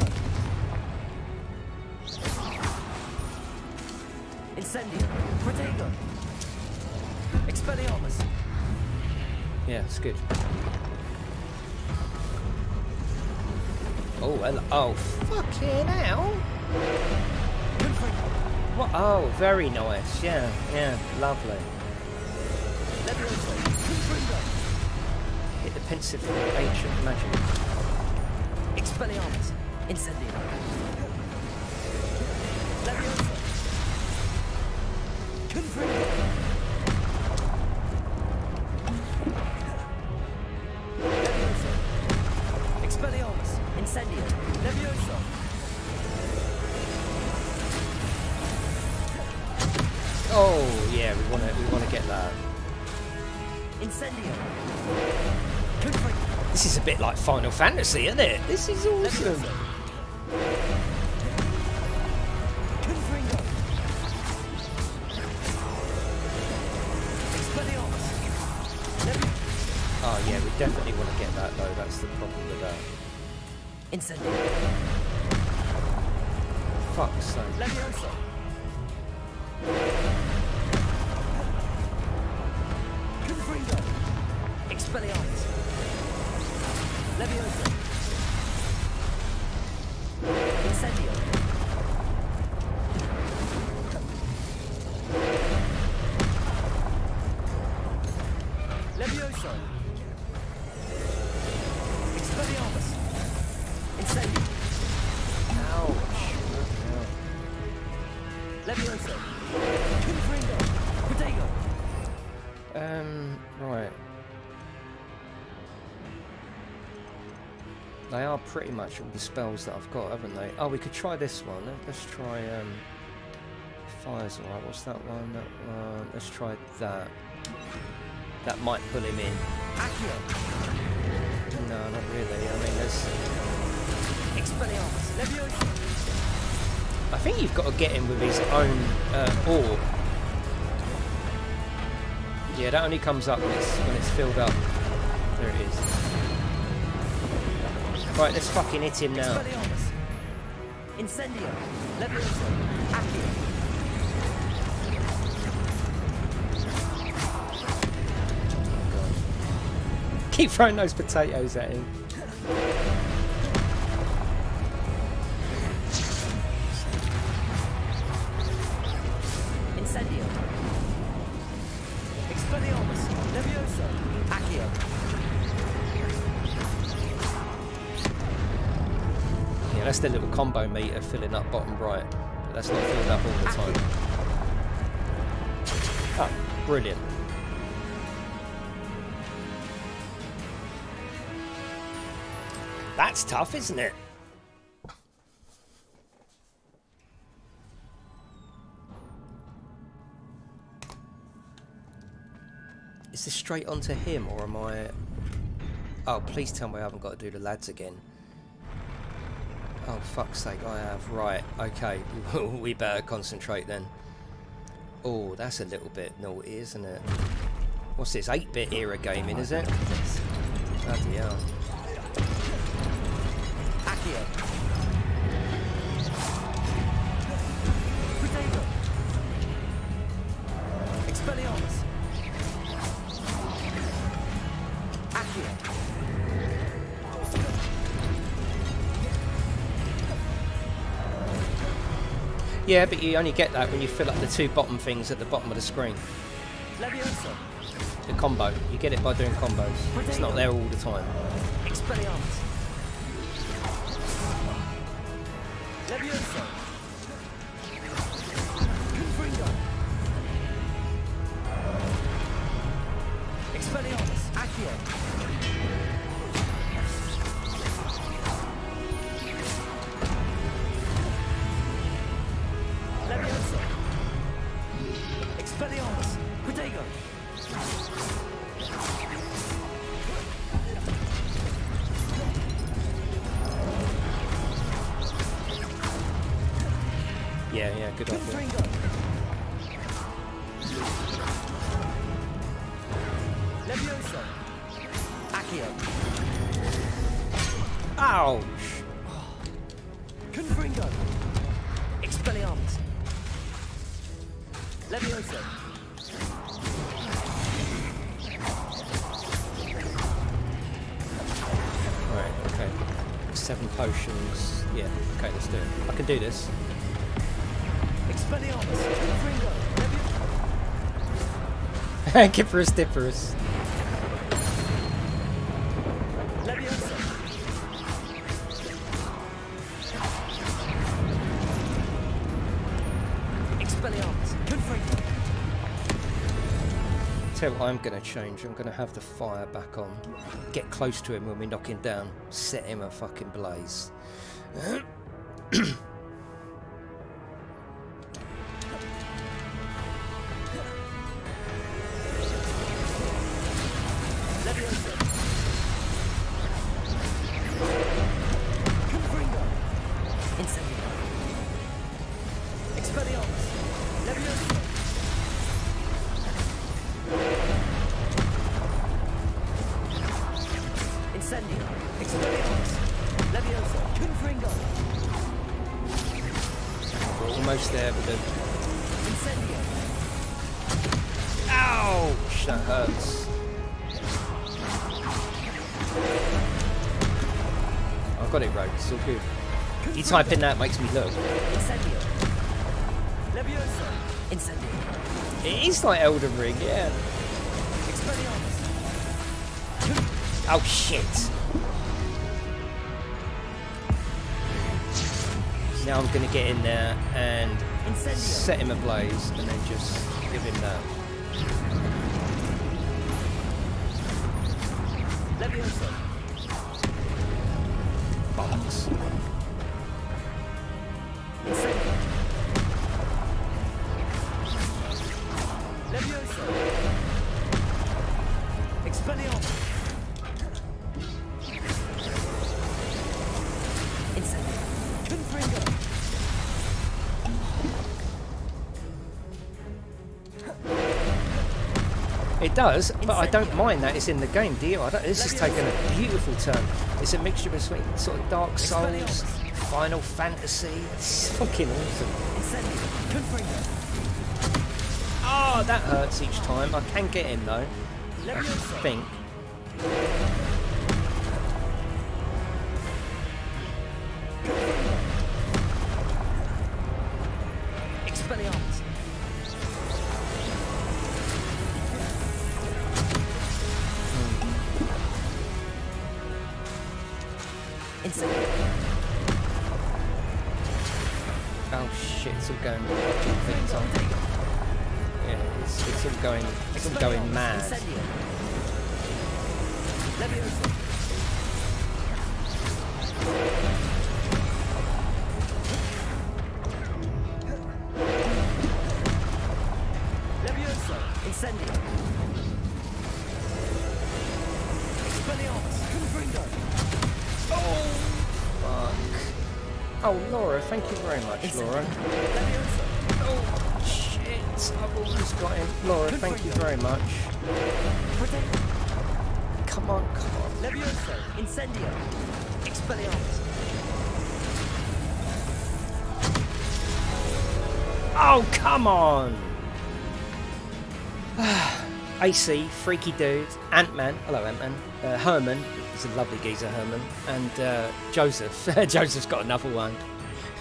Incendio. Protego. Expelliarmus. Yeah, it's good. Oh, hello. Oh, fucking hell. Confringo. What? Oh, very nice. Yeah, yeah, lovely. Hit the Pensieve ancient magic. Expelliarmus. Incendio. Levioso. Confringo. Final Fantasy, isn't it? This is awesome. Levioso. Confringo. Expelliarmus. Levioso. Oh, yeah, we definitely want to get that though. That's the problem with that. Incendio. Fuck's sake. Pretty much all the spells that I've got, haven't they? Oh, we could try this one. Let- Let's try, um... Fire's alright. What's that one? That one. Let's try that. That might pull him in. Accio. No, not really. I mean, there's... Expelliarmus. I think you've got to get him with his own uh, orb. Yeah, that only comes up when it's, when it's filled up. Right, let's fucking hit him now. Incendio. Accio. Keep throwing those potatoes at him. Combo meter filling up bottom right. But that's not filled up all the time. Oh, brilliant. That's tough, isn't it? Is this straight onto him, or am I... Oh, please tell me I haven't got to do the lads again. Oh, fuck's sake, I have. Right, okay. we better concentrate then. Oh, that's a little bit naughty, isn't it? What's this, 8-bit era gaming, is it? Bloody hell. Accio. Yeah, but you only get that when you fill up the two bottom things at the bottom of the screen. The combo. You get it by doing combos. It's not there all the time. Ouch! Confringo. Expelliarmus. Levioso. Right, okay. Seven potions. Yeah, okay, let's do it. I can do this. Expelliarmus. Confringo. Kipperus Dipperus. I'm going to change. I'm going to have the fire back on. Get close to him when we knock him down. Set him a fucking blaze. type in that makes me look. It is like Elden Ring, yeah. Oh shit! Now I'm to get in there and set him ablaze and then just give him that. It does, but I don't mind that it's in the game, do you? I don't, this has taken a beautiful turn. It's a mixture between sort of Dark Souls, Final Fantasy. It's fucking awesome. Oh, that hurts each time. I can get in though. I think. Much, Laura. Oh shit, I've almost got him. Laura, thank you very much. Protect. Come on, come on. Levioso. Incendio. Expelliarmus. Oh, come on! AC, Freaky Dude, Ant-Man, hello Ant-Man, uh, Herman, he's a lovely geezer, Herman, and uh, Joseph. Joseph's got another one.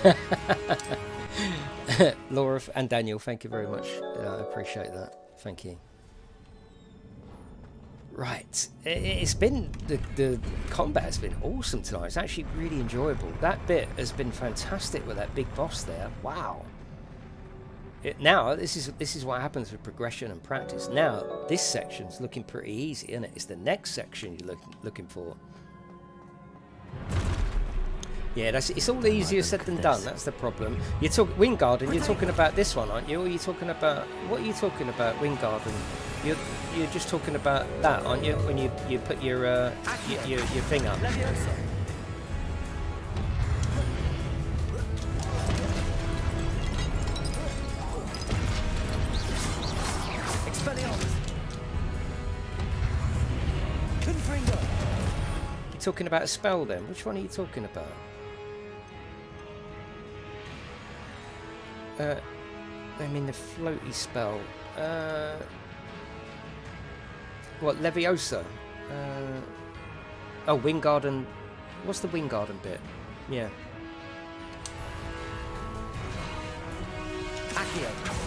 Laura and Daniel, thank you very much. Uh, I appreciate that. Thank you. Right, it's been the the combat has been awesome tonight. It's actually really enjoyable. That bit has been fantastic with that big boss there. Wow. It, now this is this is what happens with progression and practice. Now this section's looking pretty easy, isn't it? It's the next section you're looking looking for. Yeah, that's it's all easier said than done. That's the problem. You talk Wingardium. You're talking about this one, aren't you? Or are you talking about what are you talking about? Wingardium. You're you're just talking about that, aren't you? When you you put your uh, your, your your thing up. Levioso. Expelliarmus. Confringo. You're talking about a spell then. Which one are you talking about? Uh, I mean the floaty spell. Uh, what Leviosa? Uh, oh, Wingardium. What's the Wingardium bit? Yeah. Accio.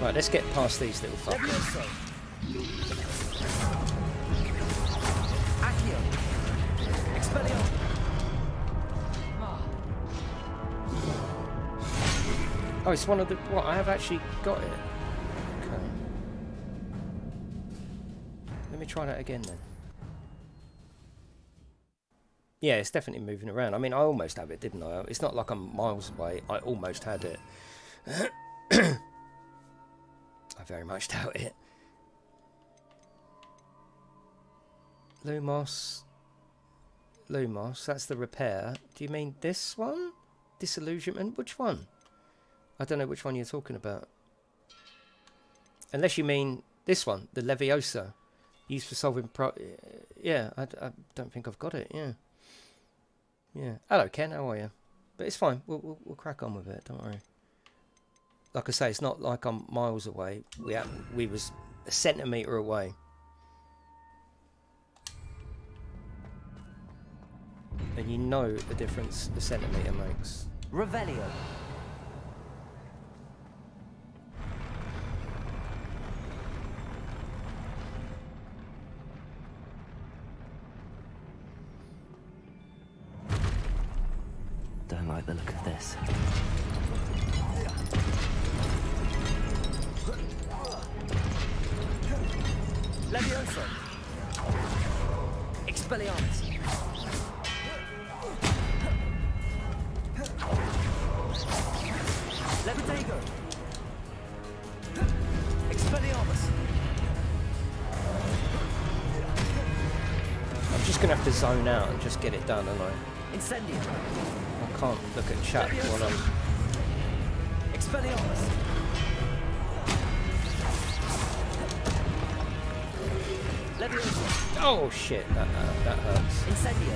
Right, let's get past these little fuckers. Oh, it's one of the. What? I have actually got it. Okay. Let me try that again then. Yeah, it's definitely moving around. I mean, I almost have it, didn't I? It's not like I'm miles away. I almost had it. I very much doubt it. Lumos. Lumos, that's the repair. Do you mean this one? Disillusionment? Which one? I don't know which one you're talking about. Unless you mean this one, the Leviosa, used for solving pro. Yeah, I don't think I've got it. Yeah, yeah. Hello, Ken. How are you? But it's fine. We'll, we'll we'll crack on with it. Don't worry. Like I say, it's not like I'm miles away. We ha- we was a centimeter away. And you know the difference a centimeter makes. Revelio. Oh shit! That uh, that hurts. Incendio.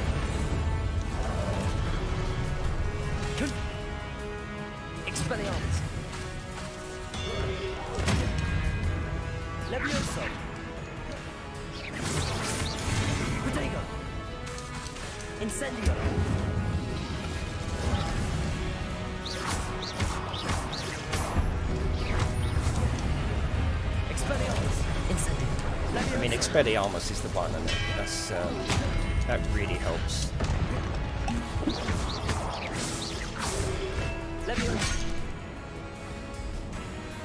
Mean, Expelliarmus is the one, and that's um, that really helps.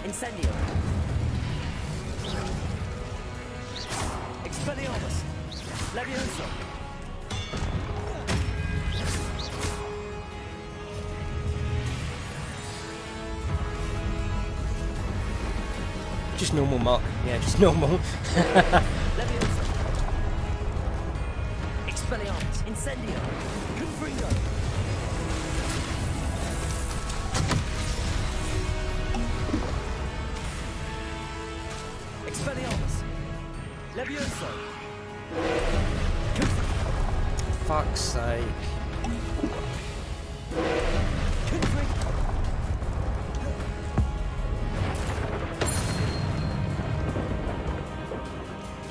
Incendio. Expelliarmus. Levioso. Just normal, Mark. Yeah, just normal.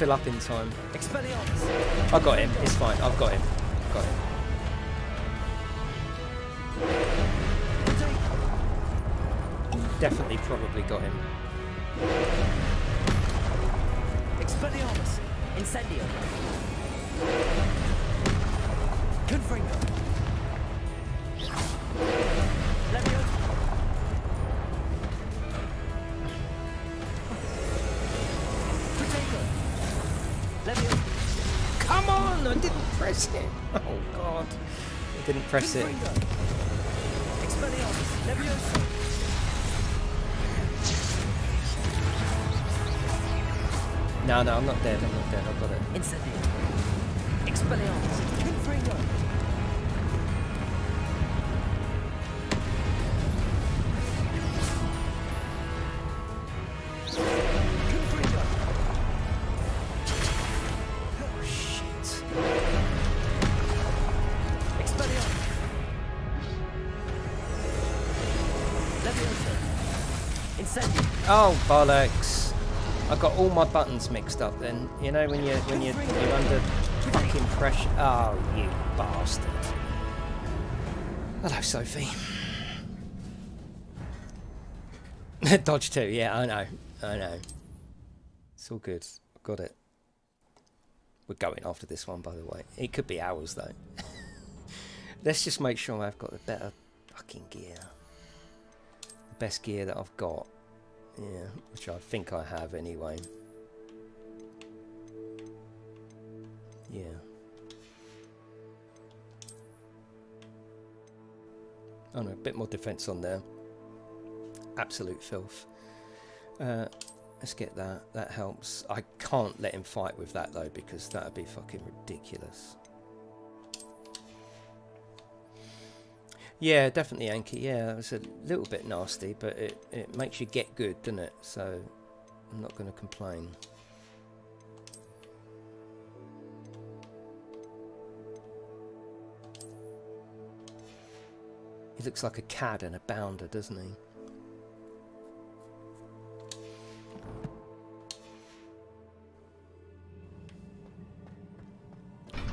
fill up in time. I got him. It's fine. I've. Got him. Press it. No, no, I'm not dead. Oh bollocks! I got all my buttons mixed up. Then you know when you when you you're under fucking pressure. Oh, you bastard! Hello, Sophie. Dodge two. Yeah, I know. I know. It's all good. Got it. We're going after this one, by the way. It could be hours though. Let's just make sure I've got the better fucking gear. The best gear that I've got. Yeah, which I think I have anyway. Yeah. Oh no, a bit more defense on there. Absolute filth. Uh, let's get that. That helps. I can't let him fight with that though because that would be fucking ridiculous. Yeah, definitely, Anki. Yeah, it was a little bit nasty, but it, it makes you get good, doesn't it? So I'm not going to complain. He looks like a cad and a bounder, doesn't he?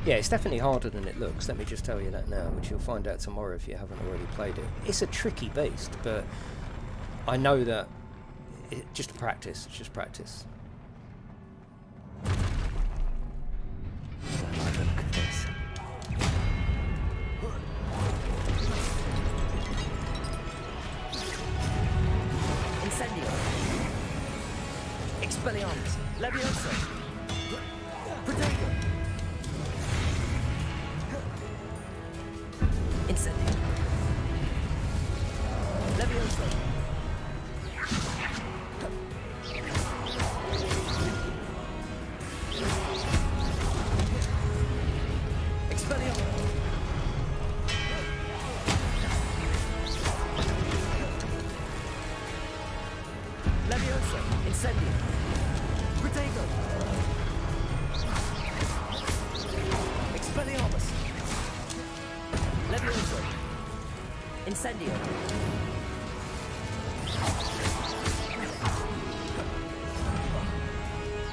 Yeah, it's definitely harder than it looks, let me just tell you that now, which you'll find out tomorrow if you haven't already played it. It's a tricky beast, but I know that it, just practice, it's just practice. Incendio. Expelliarmus. Levioso. Incendio.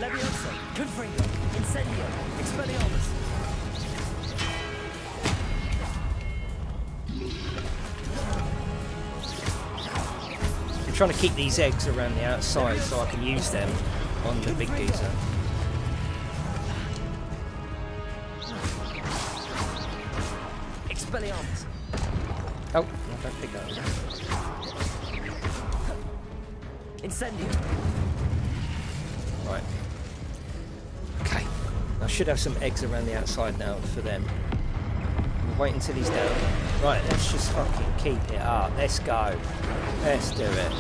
Levioso. Confringo. Incendio. Expelliarmus. I'm trying to keep these eggs around the outside so I can use them on the big geezer. Incendio. Right. Okay. I should have some eggs around the outside now for them. Wait until he's down. Right, let's just fucking keep it up. Let's go. Let's do it.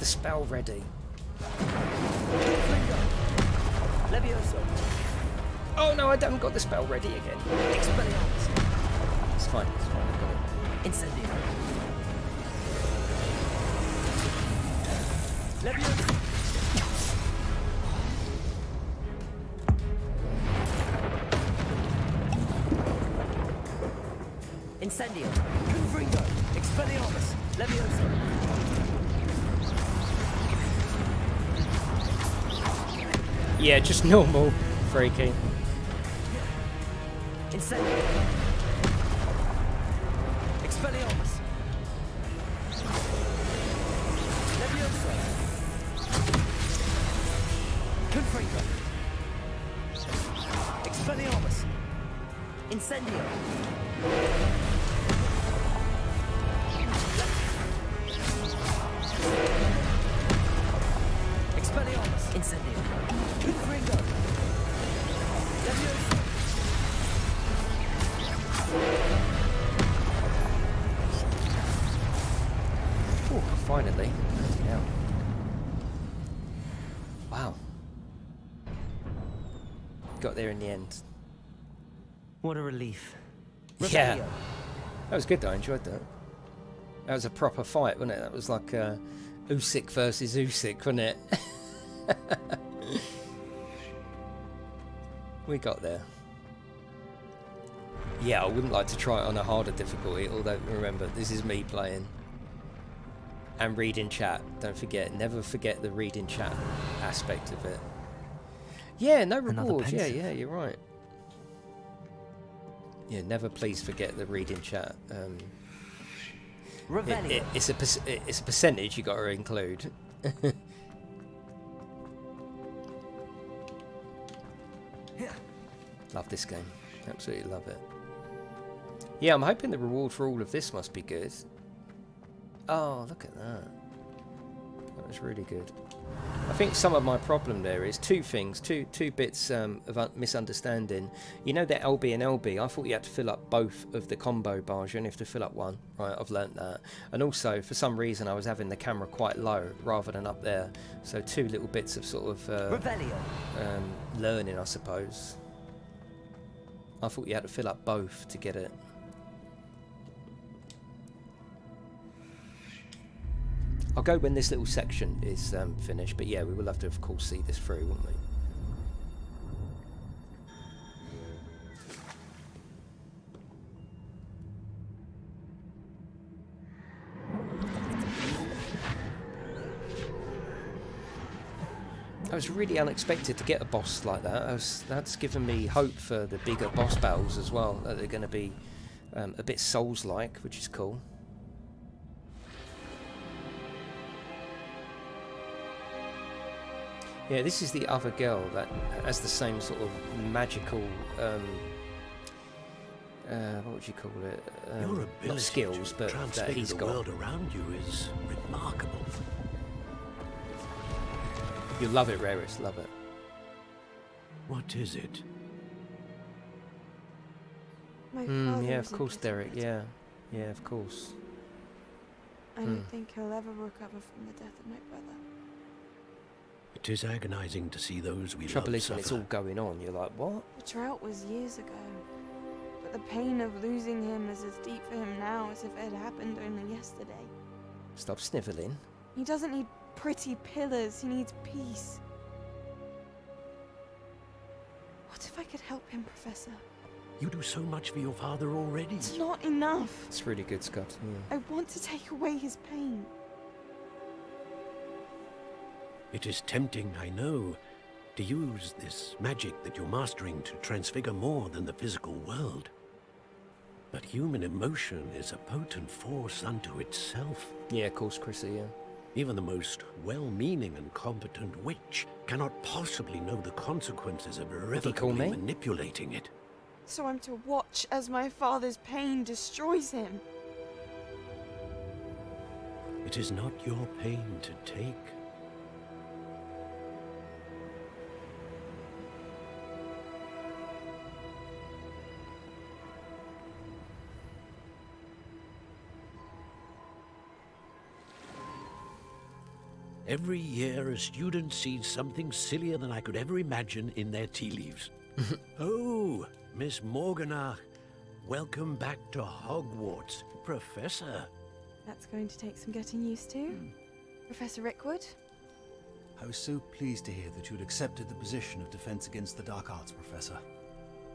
The spell ready. Oh no, I haven't got the spell ready again. Expelliarmus. It's fine, it's fine, I've got it. Incendio. Incendio. Yeah, just normal freaking. Was good though, I enjoyed that. That was a proper fight, wasn't it? That was like uh, Usyk versus Usyk, wasn't it? we got there. Yeah, I wouldn't like to try it on a harder difficulty, although remember, this is me playing. And reading chat, don't forget, never forget the reading chat aspect of it. Yeah, no rewards, yeah, yeah, you're right. Yeah, never please forget the reading chat. Um, it- it- it's a it- it's a percentage you got to include. love this game, absolutely love it. Yeah, I'm hoping the reward for all of this must be good. Oh, look at that. That was really good. I think some of my problem there is two things, two two bits um, of misunderstanding. You know that LB and LB, I thought you had to fill up both of the combo bars. You only have to fill up one, right? I've learnt that. And also, for some reason, I was having the camera quite low rather than up there. So two little bits of sort of uh, um, learning, I suppose. I thought you had to fill up both to get it. I'll go when this little section is um, finished, but yeah, we will have to, of course, see this through, won't we? That was really unexpected to get a boss like that. Was, that's given me hope for the bigger boss battles as well. That they're going to be um, a bit Souls-like, which is cool. Yeah, this is the other girl that has the same sort of magical. Um, uh, what would you call it? Um, Your not skills, to but that transfigure he's the got. world around you is remarkable. You love it, Rarest. Love it. What is it? My Mm, yeah, of course, Derek. Yeah, yeah, of course. I don't Hmm. think he'll ever recover from the death of my brother. It is agonizing to see those we Trouble love is, when it's all going on, you're like, what? The trout was years ago. But the pain of losing him is as deep for him now as if it had happened only yesterday. Stop snivelling. He doesn't need pretty pillars, he needs peace. What if I could help him, Professor? You do so much for your father already. It's not enough. It's really good, Scott. Yeah. I want to take away his pain. It is tempting, I know, to use this magic that you're mastering to transfigure more than the physical world. But human emotion is a potent force unto itself. Yeah, of course, Chrissy, yeah. Even the most well-meaning and competent witch cannot possibly know the consequences of call irrevocably manipulating it. So I'm to watch as my father's pain destroys him. It is not your pain to take. Every year, a student sees something sillier than I could ever imagine in their tea leaves. oh, Miss Morganach, welcome back to Hogwarts, Professor. That's going to take some getting used to. Professor Rookwood? I was so pleased to hear that you'd accepted the position of Defense Against the Dark Arts, Professor.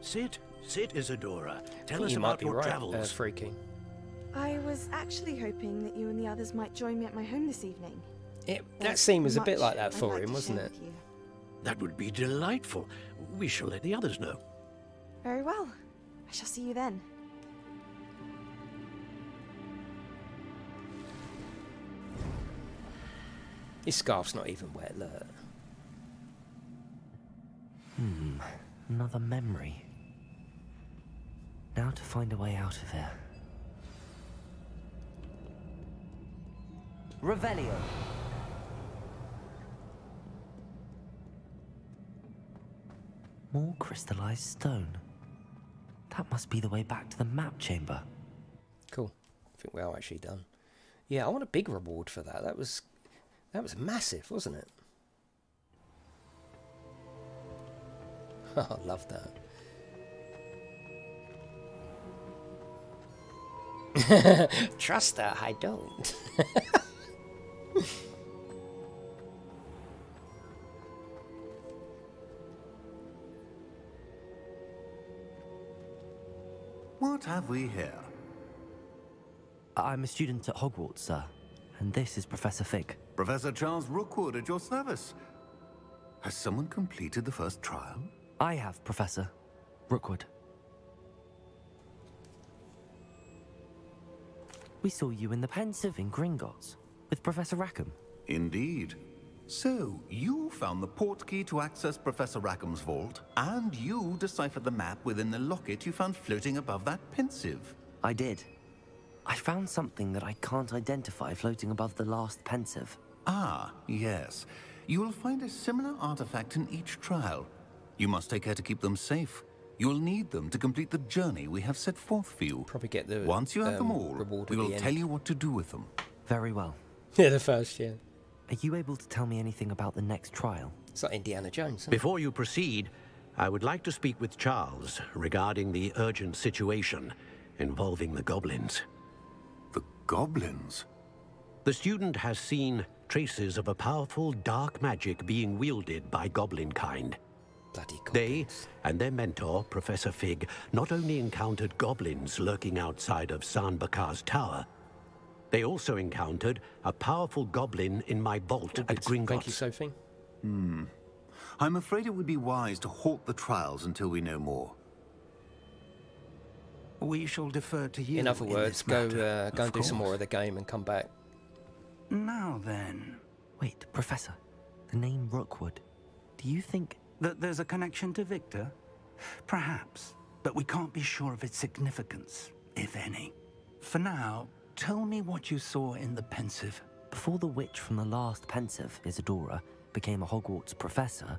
Sit, sit, Isidora. Tell us you about might be your right, travels. uh, Freaky. I was actually hoping that you and the others might join me at my home this evening. It, that scene was a bit like that for like him, wasn't it? That would be delightful. We shall let the others know. Very well. I shall see you then. His scarf's not even wet, look. Hmm. Another memory. Now to find a way out of here. Revelio. More crystallized stone. That must be the way back to the map chamber. Cool. I think we're actually done. Yeah, I want a big reward for that. That was that was massive, wasn't it? I love that. Trust her, I don't. What have we here? I'm a student at Hogwarts, sir. And this is Professor Fig. Professor Charles Rookwood at your service. Has someone completed the first trial? I have, Professor. Rookwood. We saw you in the Pensieve in Gringotts with Professor Rackham. Indeed. So, you found the portkey to access Professor Rackham's vault, and you deciphered the map within the locket you found floating above that pensieve. I did. I found something that I can't identify floating above the last pensieve. Ah, yes. You will find a similar artifact in each trial. You must take care to keep them safe. You will need them to complete the journey we have set forth for you. Probably get the Once you have them um, all, we will the tell end. you what to do with them. Very well. Yeah, the first, yeah. Are you able to tell me anything about the next trial? It's like Indiana Jones. Isn't? Before you proceed, I would like to speak with Charles regarding the urgent situation involving the goblins. The goblins? The student has seen traces of a powerful dark magic being wielded by goblin kind. Bloody goblins. They and their mentor, Professor Fig, not only encountered goblins lurking outside of San Bakar's tower, they also encountered a powerful goblin in my vault at Gringotts. Thank you, Gringotts. Sophie. I'm afraid it would be wise to halt the trials until we know more. We shall defer to you. In other words, this go matter, uh, go of and do some more of the game and come back. Now then, Wait, Professor. The name Rookwood. Do you think... that there's a connection to Victor? Perhaps, but we can't be sure of its significance, if any. For now, tell me what you saw in the pensieve. Before the witch from the last pensieve, Isidora, became a Hogwarts professor,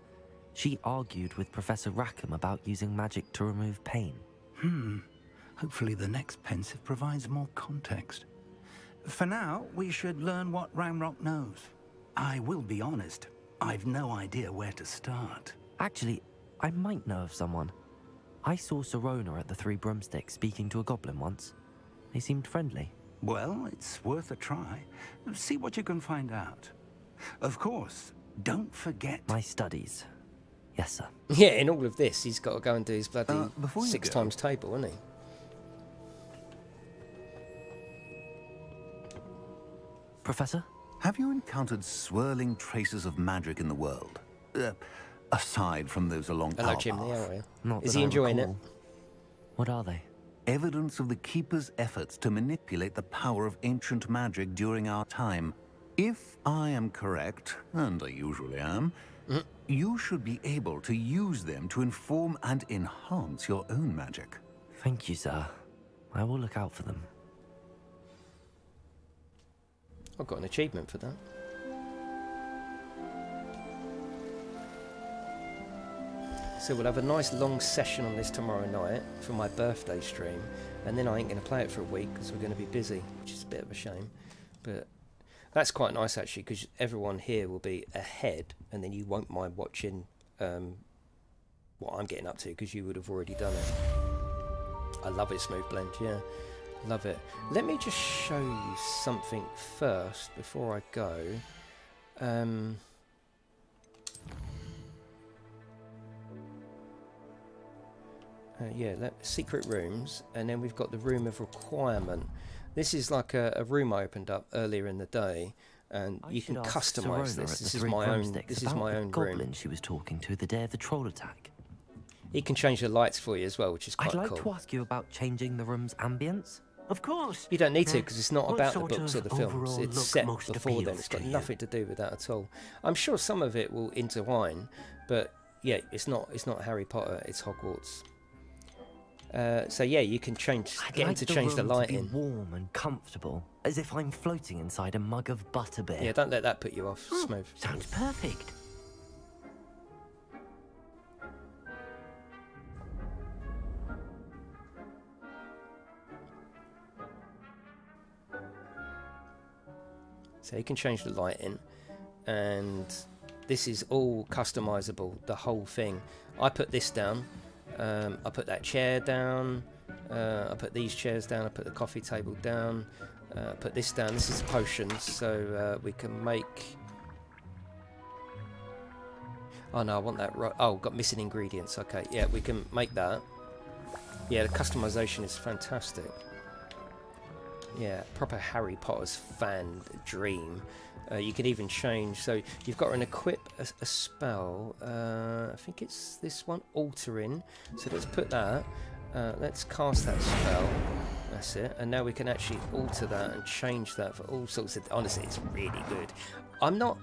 she argued with Professor Rackham about using magic to remove pain. Hmm. Hopefully the next pensieve provides more context. For now, we should learn what Ranrock knows. I will be honest, I've no idea where to start. Actually, I might know of someone. I saw Sirona at the Three Broomsticks speaking to a goblin once. They seemed friendly. Well, it's worth a try. See what you can find out. Of course, don't forget. My studies. Yes, sir. Yeah, in all of this, he's got to go and do his bloody Uh, six go- times table, isn't he? Professor? Have you encountered swirling traces of magic in the world? Uh, aside from those along Hello, our Jim. path. How are? Not Is he I enjoying recall. What are they? Evidence of the Keeper's efforts to manipulate the power of ancient magic during our time. If I am correct, and I usually am, Mm-hmm. you should be able to use them to inform and enhance your own magic. Thank you, sir. I will look out for them. I've got an achievement for that. So we'll have a nice long session on this tomorrow night for my birthday stream, and then I ain't going to play it for a week because we're going to be busy, which is a bit of a shame. But that's quite nice actually because everyone here will be ahead, and then you won't mind watching um, what I'm getting up to because you would have already done it. I love it, Smooth Blend, yeah. Love it. Let me just show you something first before I go. Um, uh, yeah, let, secret rooms, and then we've got the room of requirement. This is like a, a room I opened up earlier in the day, and I you can customize this. This is my own. This is my own goblin room. she was talking to the day of the troll attack. He can change the lights for you as well, which is quite I'd like cool. to ask you about changing the room's ambience. Of course. You don't need to because it's not about the books or the films. It's set before them. It's got to you? nothing to do with that at all. I'm sure some of it will intertwine, but yeah, it's not. It's not Harry Potter. It's Hogwarts. Uh, so yeah, you can change, I'd get him to the change the room to light be warm and comfortable, as if I'm floating inside a mug of butterbeer. Yeah, don't let that put you off. Oh, Smooth. Sounds perfect. So you can change the lighting, and this is all customizable. The whole thing. I put this down. Um, I put that chair down. Uh, I put these chairs down. I put the coffee table down. Uh, put this down. This is potions, so uh, we can make. Oh no, I want that right. Oh, got missing ingredients. Okay, yeah, we can make that. Yeah, the customization is fantastic. Yeah, proper Harry Potter's fan dream. Uh, you can even change. So you've got an equip a, a spell. Uh, I think it's this one, altering. So let's put that. Uh, let's cast that spell. That's it. And now we can actually alter that and change that for all sorts of. Honestly, it's really good. I'm not.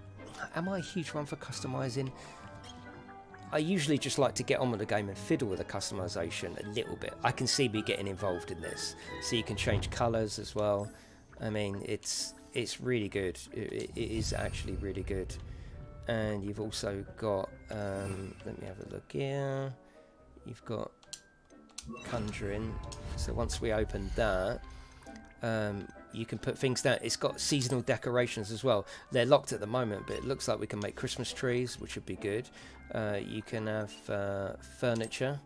Am I a huge one for customizing? I usually just like to get on with the game and fiddle with the customization a little bit. I can see me getting involved in this. So you can change colours as well. I mean, it's it's really good. It, it is actually really good. And you've also got, um, let me have a look here. You've got conjuring. So once we open that, um, you can put things down. It's got seasonal decorations as well. They're locked at the moment, but it looks like we can make Christmas trees, which would be good. Uh, you can have uh, furniture.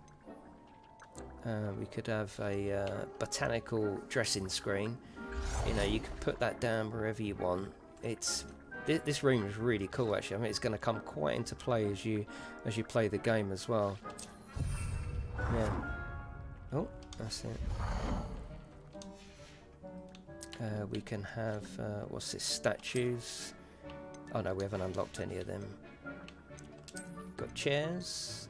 Uh, we could have a uh, botanical dressing screen. You know, you can put that down wherever you want. It's th this room is really cool actually. I mean, it's going to come quite into play as you as you play the game as well. Yeah. Oh, that's it. Uh, we can have, uh, what's this, statues. Oh no, we haven't unlocked any of them. Got chairs.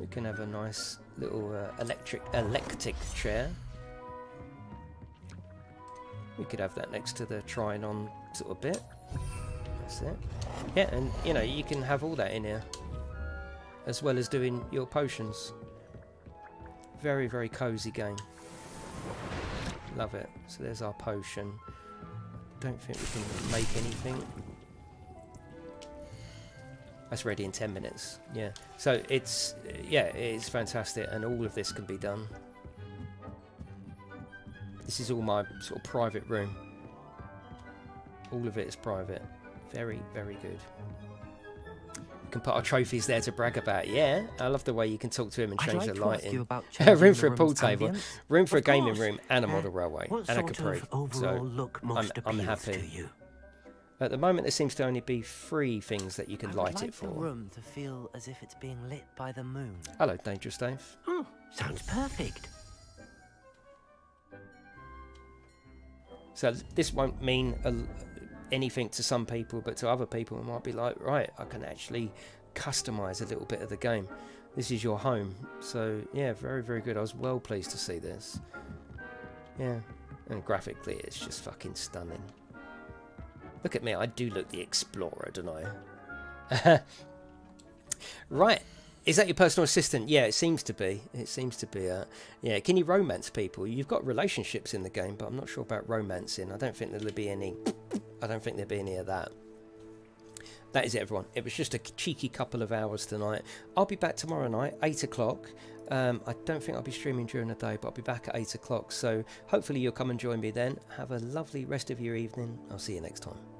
We can have a nice little uh, electric, electric chair. We could have that next to the trying on sort of bit. That's it. Yeah, and you know, you can have all that in here. As well as doing your potions. Very, very cozy game. Love it. So there's our potion. Don't think we can make anything. That's ready in 10 minutes. Yeah. So it's, yeah, it's fantastic and all of this can be done. This is all my sort of private room. All of it is private. Very, very good. We can put our trophies there to brag about. Yeah, I love the way you can talk to him and change like the lighting. room for a pool table, ambience. room for a Of gaming course. room, and a Uh, model railway, and a Capri. so look I'm, I'm happy. to you? At the moment, there seems to only be three things that you can I light like it for. the room to feel as if it's being lit by the moon. Hello, Dangerous Dave. Oh, sounds perfect. So this won't mean a, anything to some people, but to other people, it might be like, right, I can actually customize a little bit of the game. This is your home. So yeah, very, very good. I was well pleased to see this. Yeah, and graphically, it's just fucking stunning. Look at me, I do look the explorer, don't I? right, is that your personal assistant? Yeah, it seems to be. It seems to be. Uh, yeah, can you romance people? You've got relationships in the game, but I'm not sure about romancing. I don't think there'll be any. I don't think there'll be any of that. That is it, everyone. It was just a cheeky couple of hours tonight. I'll be back tomorrow night, 8 o'clock. Um, I don't think I'll be streaming during the day, but I'll be back at 8 o'clock. So hopefully you'll come and join me then. Have a lovely rest of your evening. I'll see you next time.